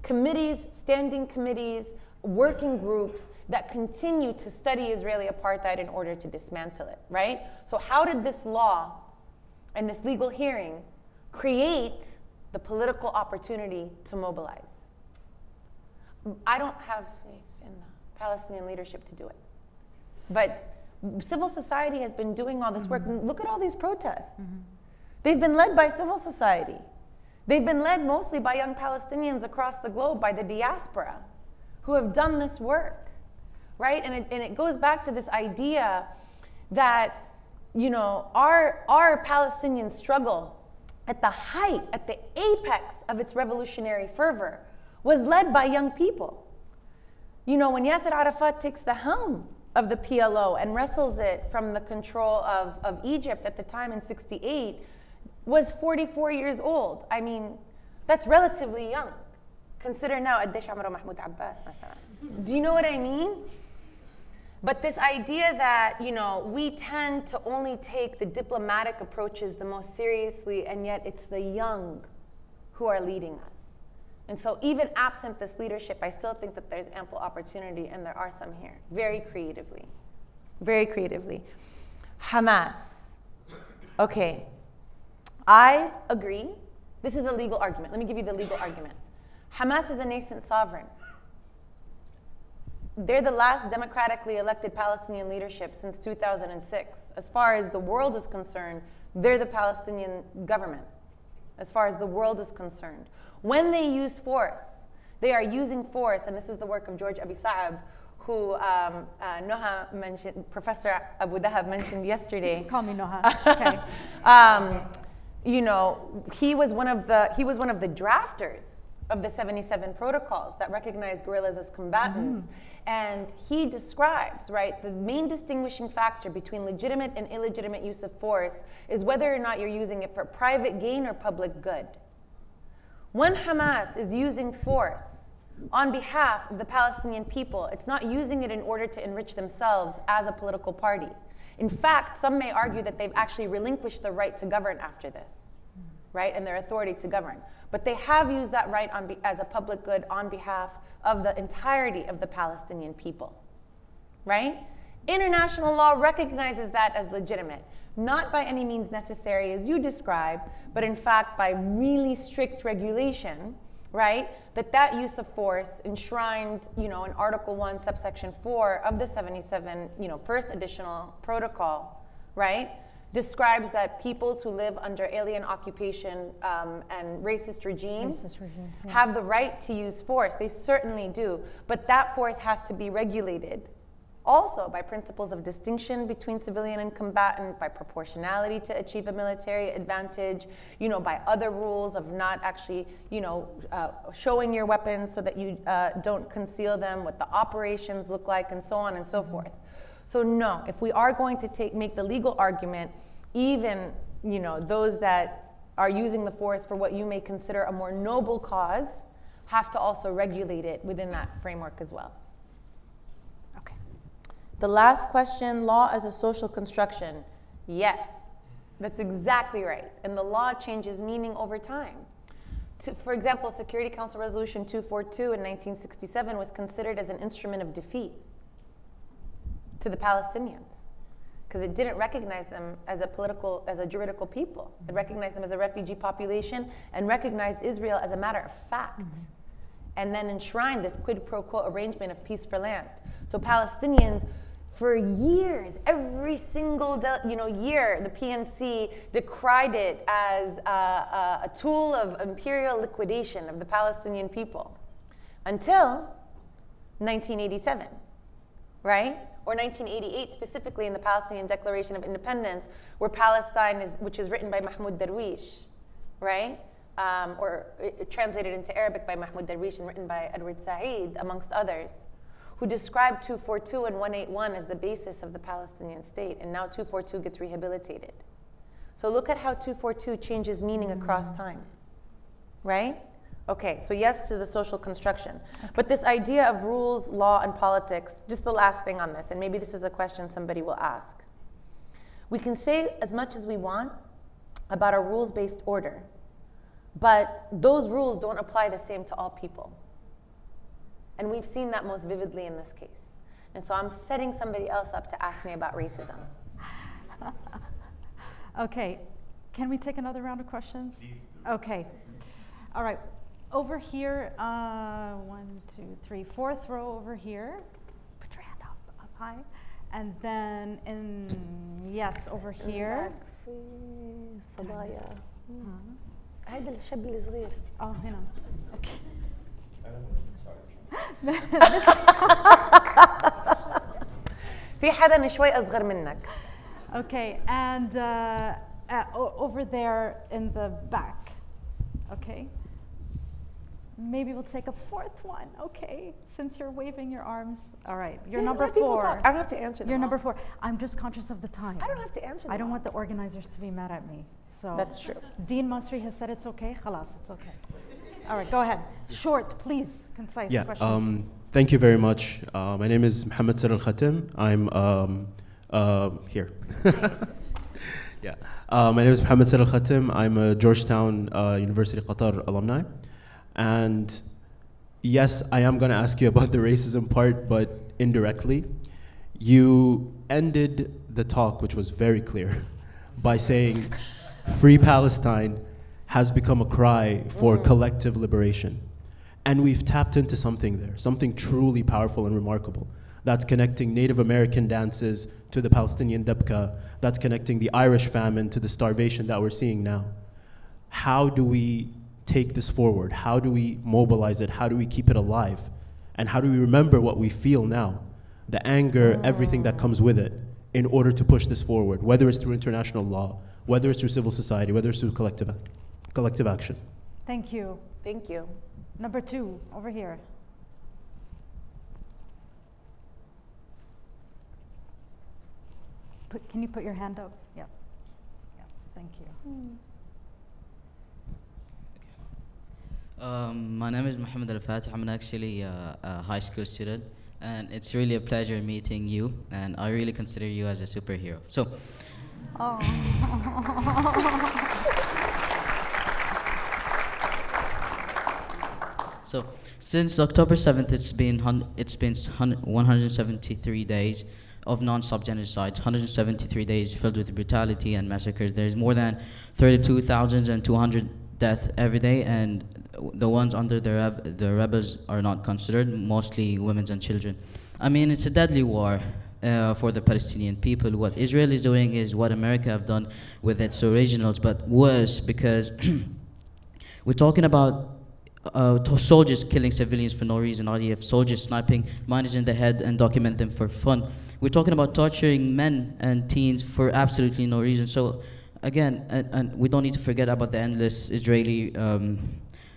committees, standing committees, working groups that continue to study Israeli apartheid in order to dismantle it, right? So, how did this law and this legal hearing create the political opportunity to mobilize? I don't have faith Palestinian leadership to do it. But civil society has been doing all this work. Mm-hmm. Look at all these protests. Mm-hmm. They've been led by civil society. They've been led mostly by young Palestinians across the globe, by the diaspora, who have done this work, right? And it, and it goes back to this idea that, you know, our, our Palestinian struggle at the height, at the apex of its revolutionary fervor, was led by young people. You know, when Yasser Arafat takes the helm of the PLO and wrestles it from the control of, of Egypt at the time in 68, was 44 years old. I mean, that's relatively young. consider now قديش عمره محمود عباس مثلا. Do you know what I mean? But this idea that, you know, we tend to only take the diplomatic approaches the most seriously, and yet it's the young who are leading us. And so, even absent this leadership, I still think that there's ample opportunity, and there are some here, very creatively. Very creatively. Hamas. Okay. I agree. This is a legal argument. Let me give you the legal argument. Hamas is a nascent sovereign. They're the last democratically elected Palestinian leadership since 2006. As far as the world is concerned, they're the Palestinian government, as far as the world is concerned. When they use force, they are using force, and this is the work of George Abi Saab, who um, uh, Noha mentioned, Professor Aboueldahab mentioned yesterday. (laughs) Call me Noha. (laughs) Okay. um, you know, he was one of the he was one of the drafters of the 77 protocols that recognize guerrillas as combatants. And he describes, right, the main distinguishing factor between legitimate and illegitimate use of force is whether or not you're using it for private gain or public good. When Hamas is using force on behalf of the Palestinian people, it's not using it in order to enrich themselves as a political party. In fact, some may argue that they've actually relinquished the right to govern after this, right, and their authority to govern. But they have used that right on as a public good on behalf of the entirety of the Palestinian people, right? International law recognizes that as legitimate, not by any means necessary as you describe, but in fact by really strict regulation, right? That that use of force enshrined, you know, in Article 1, subsection 4 of the 77, you know, first additional protocol, right? Describes that peoples who live under alien occupation um, and racist regimes, Racist regimes, yeah. have the right to use force. They certainly do. But that force has to be regulated also by principles of distinction between civilian and combatant, by proportionality to achieve a military advantage, you know, by other rules of not actually, you know, uh, showing your weapons so that you uh, don't conceal them, what the operations look like, and so on and so forth. So no, if we are going to take make the legal argument, even you know those that are using the force for what you may consider a more noble cause, have to also regulate it within that framework as well. The last question law as a social construction. Yes, that's exactly right. And the law changes meaning over time. To, for example, Security Council Resolution 242 in 1967 was considered as an instrument of defeat to the Palestinians because it didn't recognize them as a political, as a juridical people. It recognized them as a refugee population and recognized Israel as a matter of fact. Mm-hmm. And then enshrined this quid pro quo arrangement of peace for land. So Palestinians, for years, every single you know year, the PNC decried it as a, a, a tool of imperial liquidation of the Palestinian people, until 1987 right? Or 1988, specifically in the Palestinian Declaration of Independence, where Palestine is, which is written by Mahmoud Darwish, right? Um, or uh, translated into Arabic by Mahmoud Darwish and written by Edward Said, amongst others, who described 242 and 181 as the basis of the Palestinian state, and now 242 gets rehabilitated. So look at how 242 changes meaning across mm. time, right? Okay, so yes to the social construction. But this idea of rules, law, and politics, just the last thing on this, and maybe this is a question somebody will ask. We can say as much as we want about a rules based order, but those rules don't apply the same to all people. And we've seen that most vividly in this case. And so I'm setting somebody else up to ask me about racism. (laughs) Okay, can we take another round of questions? Okay. All right. Over here, uh, one, two, three, fourth row over here. Put your hand up, up high. And then in, yes, over here. في صبايا Huh? هذا الشاب الصغير Oh, هنا. Okay. (laughs) في حدا شوي اصغر منك Okay, and uh, uh, o- over there in the back. Okay. Maybe we'll take a fourth one. Okay, since you're waving your arms. All right, you're Yes, number let people four. talk. I don't have to answer them You're all. number four. I'm just conscious of the time. I don't have to answer I them don't all. want the organizers to be mad at me. So That's true. Dean Masri has said it's okay. Khalas, it's okay. All right, go ahead. Short, please, concise Yeah. questions. Um, thank you very much. Uh, my name is Mohammed Sir Al Khatim. I'm um, uh, here. (laughs) yeah. Uh, my name is Mohammed Sir Al Khatim. I'm a Georgetown uh, University Qatar alumni. And yes, I am going to ask you about the racism part, but indirectly. You ended the talk, which was very clear, (laughs) by saying free Palestine has become a cry for mm. collective liberation. And we've tapped into something there, something truly powerful and remarkable. That's connecting Native American dances to the Palestinian Debka, that's connecting the Irish famine to the starvation that we're seeing now. How do we take this forward? How do we mobilize it? How do we keep it alive? And how do we remember what we feel now? The anger, mm. everything that comes with it, in order to push this forward, whether it's through international law, whether it's through civil society, whether it's through collective, collective action. Thank you. Thank you. Number two, over here. Put, can you put your hand up? Yep. Yes, thank you. Um, my name is Mohammed Al Fatih. I'm actually uh, a high school student, and it's really a pleasure meeting you. And I really consider you as a superhero. So, Oh. (laughs) so since October 7th, it's been it's been hun- 173 days of non-stop genocide, 173 days filled with brutality and massacres. There's more than 32,200 deaths every day, and the ones under the, the rebels are not considered, mostly women and children. I mean, it's a deadly war uh, for the Palestinian people. What Israel is doing is what America have done with its originals, but worse because (clears throat) we're talking about uh, soldiers killing civilians for no reason, IDF soldiers sniping minors in the head and document them for fun. We're talking about torturing men and teens for absolutely no reason. So, again, and, and we don't need to forget about the endless Israeli um,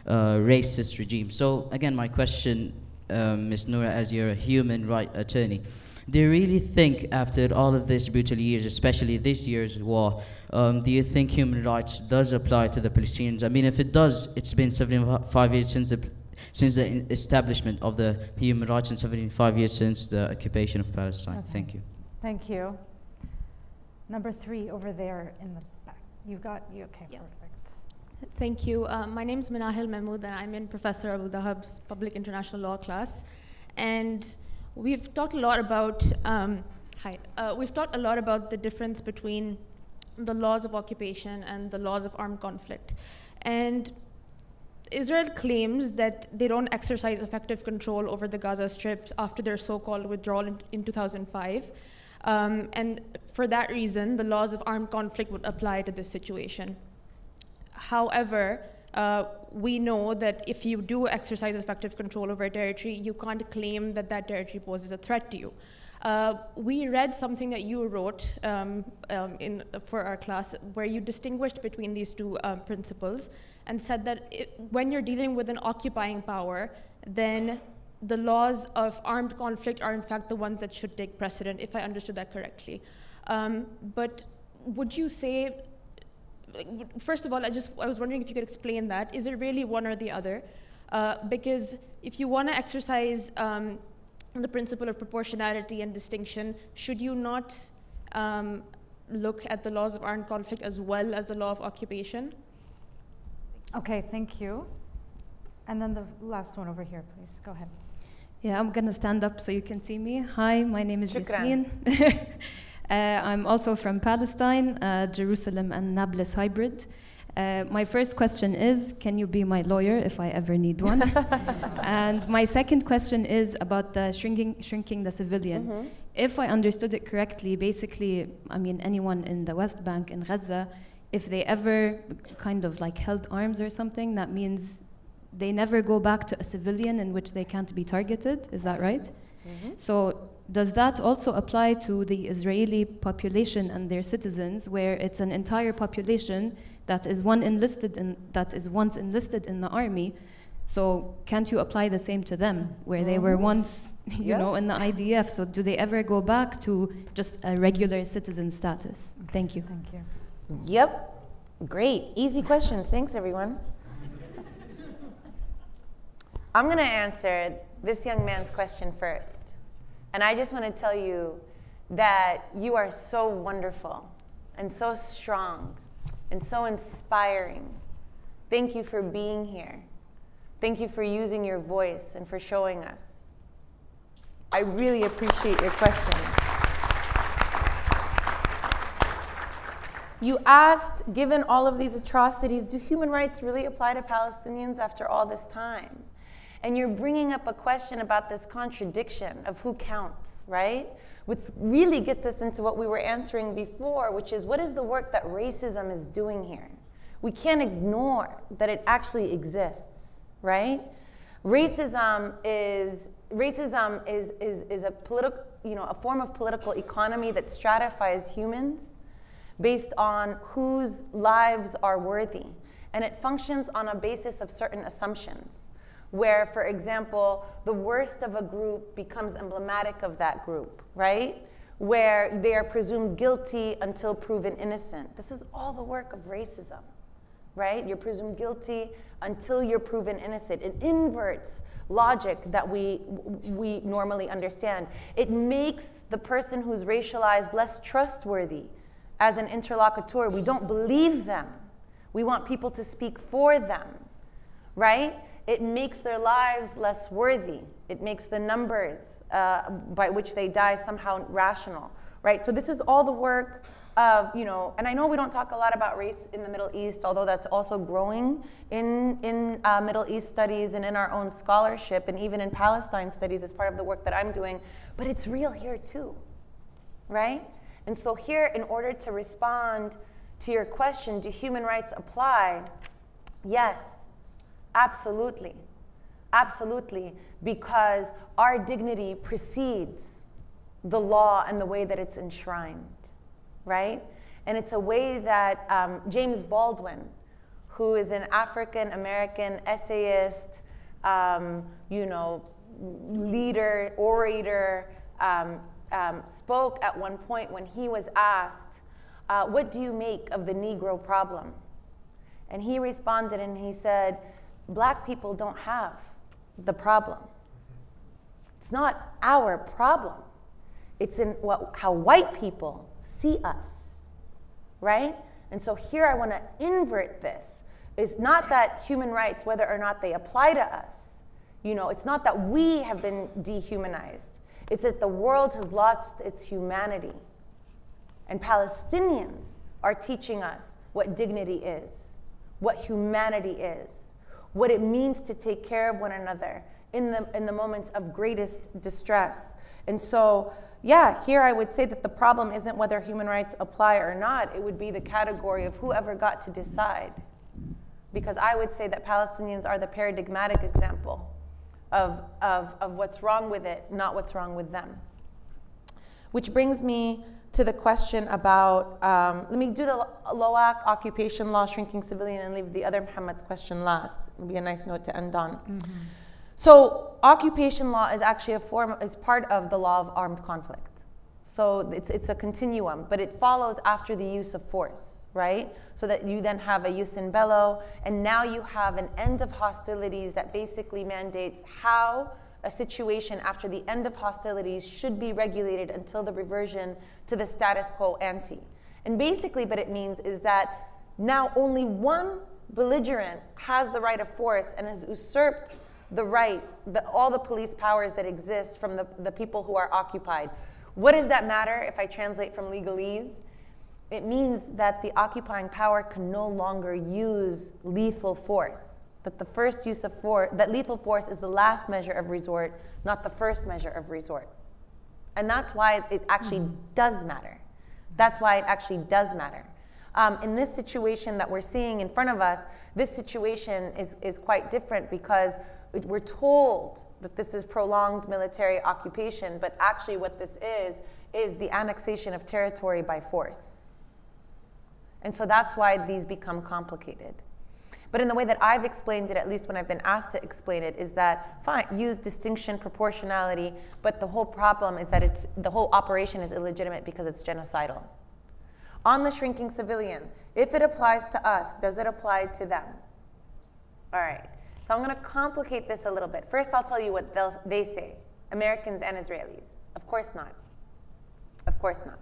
uh, racist regime. So, again, my question, um, Ms. Noura, as you're a human right attorney, do you really think after all of these brutal years, especially this year's war, um, do you think human rights does apply to the Palestinians? I mean, if it does, it's been 75 years since the, since the establishment of the human rights and 75 years since the occupation of Palestine. Okay. Thank you. Thank you. Number three, over there in the back. You got, you, okay, Yeah. perfect. Thank you. Uh, my name is Minahil Mahmoud, and I'm in Professor Aboueldahab's Public International Law class. And we've talked a lot about um, hi. Uh, we've talked a lot about the difference between the laws of occupation and the laws of armed conflict. And Israel claims that they don't exercise effective control over the Gaza Strip after their so-called withdrawal in, in 2005. Um, and for that reason, the laws of armed conflict would apply to this situation. However, uh, we know that if you do exercise effective control over a territory, you can't claim that that territory poses a threat to you. Uh, we read something that you wrote um, um, in, for our class where you distinguished between these two uh, principles and said that it, when you're dealing with an occupying power, then the laws of armed conflict are in fact the ones that should take precedent, if I understood that correctly. Um, but would you say first of all, I just I was wondering if you could explain that. Is it really one or the other? Uh, because if you want to exercise um, the principle of proportionality and distinction, should you not um, look at the laws of armed conflict as well as the law of occupation? Okay, thank you. And then the last one over here, please. Go ahead. Yeah, I'm gonna stand up so you can see me. Hi, my name is Shukran. Yasmin. (laughs) uh, I'm also from Palestine, uh, Jerusalem and Nablus hybrid. Uh, my first question is Can you be my lawyer if I ever need one? (laughs) and my second question is about the shrinking, shrinking the civilian. If I understood it correctly, basically, I mean, anyone in the West Bank in Gaza, if they ever kind of like held arms or something, that means they never go back to a civilian in which they can't be targeted. Is that right? So, does that also apply to the Israeli population and their citizens, where it's an entire population that is one enlisted in that is once enlisted in the army? So, can't you apply the same to them, where they were oh. once, (laughs) you Yeah. know, in the IDF? So, do they ever go back to just a regular citizen status? Thank you. Thank you. Yep. Great. Easy questions. Thanks, everyone. (laughs) I'm going to answer this young man's question first. And I just want to tell you that you are so wonderful and so strong and so inspiring. Thank you for being here. Thank you for using your voice and for showing us. I really appreciate your question. You asked, given all of these atrocities, do human rights really apply to Palestinians after all this time? And you're bringing up a question about this contradiction of who counts, right? Which really gets us into what we were answering before, which is what is the work that racism is doing here? We can't ignore that it actually exists, right? Racism is racism is, is, is a political, you know, a form of political economy that stratifies humans based on whose lives are worthy. And it functions on a basis of certain assumptions, where, for example, the worst of a group becomes emblematic of that group, right? Where they are presumed guilty until proven innocent. This is all the work of racism, right? You're presumed guilty until you're proven innocent. It inverts logic that we, we normally understand. It makes the person who's racialized less trustworthy as an interlocutor. We don't believe them. We want people to speak for them, right? It makes their lives less worthy. It makes the numbers uh, by which they die somehow rational, right? So this is all the work of, you know, and I know we don't talk a lot about race in the Middle East, although that's also growing in, in uh, Middle East studies and in our own scholarship and even in Palestine studies as part of the work that I'm doing, but it's real here too, right? And so here, in order to respond to your question, do human rights apply? Yes, absolutely. Absolutely, because our dignity precedes the law and the way that it's enshrined right? And it's a way that um, James Baldwin, who is an African American essayist, um, you know, leader, orator, um, um, spoke at one point when he was asked, uh, What do you make of the Negro problem? And he responded and he said, Black people don't have the problem. It's not our problem. It's in what, how white people see us, right? And so here I want to invert this. It's not that human rights, whether or not they apply to us, you know, it's not that we have been dehumanized. It's that the world has lost its humanity. And Palestinians are teaching us what dignity is, what humanity is, what it means to take care of one another in the, in the moments of greatest distress. And so yeah, here I would say that the problem isn't whether human rights apply or not. It would be the category of whoever got to decide. Because I would say that Palestinians are the paradigmatic example of, of, of what's wrong with it, not what's wrong with them. Which brings me to the question about, um, let me do the LOAC, occupation law, shrinking civilian, and leave the other Muhammad's question last. It'll be a nice note to end on. Mm -hmm. So occupation law is actually a form, is part of the law of armed conflict. So it's, it's a continuum, but it follows after the use of force, right? So that you then have a jus in bello, and now you have an end of hostilities that basically mandates how a situation after the end of hostilities should be regulated until the reversion to the status quo ante. And basically what it means is that now only one belligerent has the right of force and has usurped the right, the, all the police powers that exist from the, the people who are occupied. What does that matter if I translate from legalese? It means that the occupying power can no longer use lethal force. That the first use of force, that lethal force is the last measure of resort, not the first measure of resort. And that's why it actually mm -hmm. does matter. That's why it actually does matter. Um, in this situation that we're seeing in front of us, this situation is, is quite different because we're told that this is prolonged military occupation, but actually what this is, is the annexation of territory by force. And so that's why these become complicated. But in the way that I've explained it, at least when I've been asked to explain it, is that fine, use distinction, proportionality, but the whole problem is that it's, the whole operation is illegitimate because it's genocidal. On the shrinking civilian, if it applies to us, does it apply to them? All right. So I'm going to complicate this a little bit. First, I'll tell you what they say Americans and Israelis. Of course not. Of course not.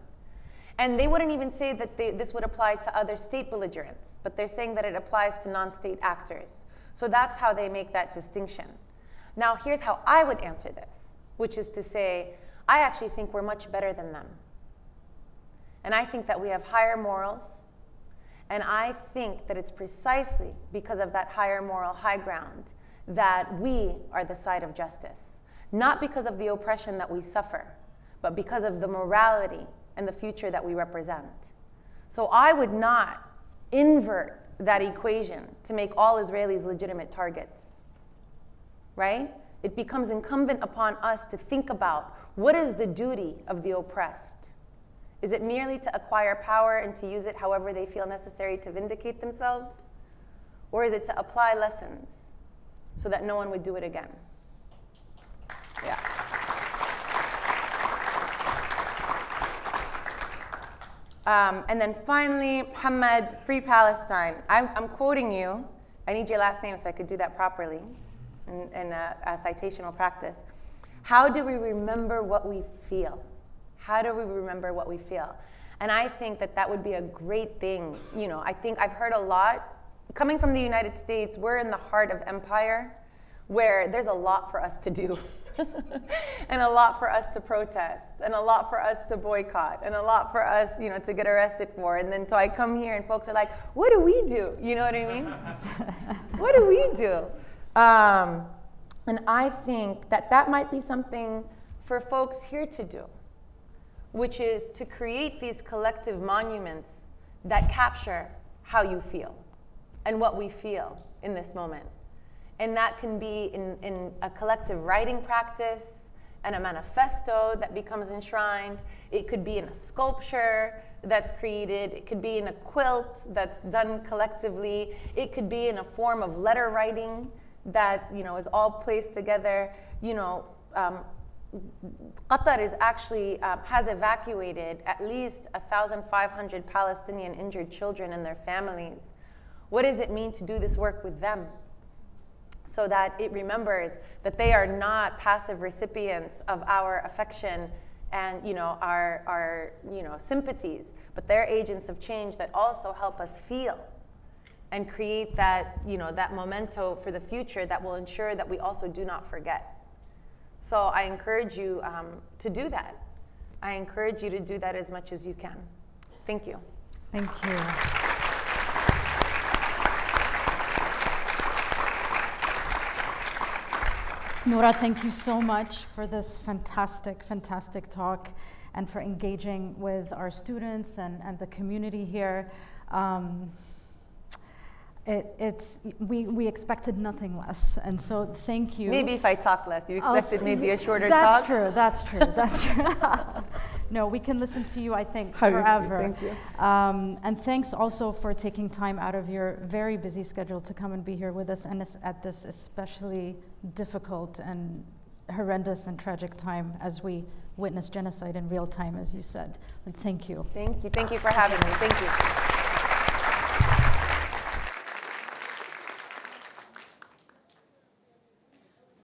And they wouldn't even say that they, this would apply to other state belligerents, but they're saying that it applies to non state actors. So that's how they make that distinction. Now, here's how I would answer this, which is to say, I actually think we're much better than them. And I think that we have higher morals. And I think that it's precisely because of that higher moral high ground that we are the side of justice. Not because of the oppression that we suffer, but because of the morality and the future that we represent. So I would not invert that equation to make all Israelis legitimate targets. Right? It becomes incumbent upon us to think about what is the duty of the oppressed? Is it merely to acquire power and to use it however they feel necessary to vindicate themselves? Or is it to apply lessons so that no one would do it again? Yeah. Um, and then finally, Muhammad, Free Palestine. I'm, I'm, quoting you. I need your last name so I could do that properly in, in a, a citational practice. How do we remember what we feel? How do we remember what we feel? And I think that that would be a great thing. You know, I think I've heard a lot. Coming from the United States, we're in the heart of empire where there's a lot for us to do. (laughs) and a lot for us to protest and a lot for us to boycott and a lot for us you know to get arrested for. And then so i come here and folks are like what do we do? You know what i mean? (laughs) What do we do? Um, and i think that that might be something for folks here to do which is to create these collective monuments that capture how you feel and what we feel in this moment and that can be in, in a collective writing practice and a manifesto that becomes enshrined. It could be in a sculpture that's created. It could be in a quilt that's done collectively. It could be in a form of letter writing that you know is all placed together. You know, um, Qatar is actually um, has evacuated at least 1,500 Palestinian injured children and their families. What does it mean to do this work with them? So that it remembers that they are not passive recipients of our affection and you know our, our you know sympathies but they're agents of change that also help us feel and create that you know that memento for the future that will ensure that we also do not forget. So i encourage you um, to do that. I encourage you to do that as much as you can. Thank you. Thank you Noura, thank you so much for this fantastic, fantastic talk and for engaging with our students and, and the community here. Um, it, it's we, we expected nothing less, and so thank you. Maybe if I talk less, you expected also, maybe a (laughs) shorter that's talk. True, that's true. (laughs) That's true. (laughs) no, we can listen to you. I think forever. Thank you. Um, and thanks also for taking time out of your very busy schedule to come and be here with us, and at this especially difficult and horrendous and tragic time as we witness genocide in real time, as you said. And thank you. Thank you. Thank you for having me. Thank you.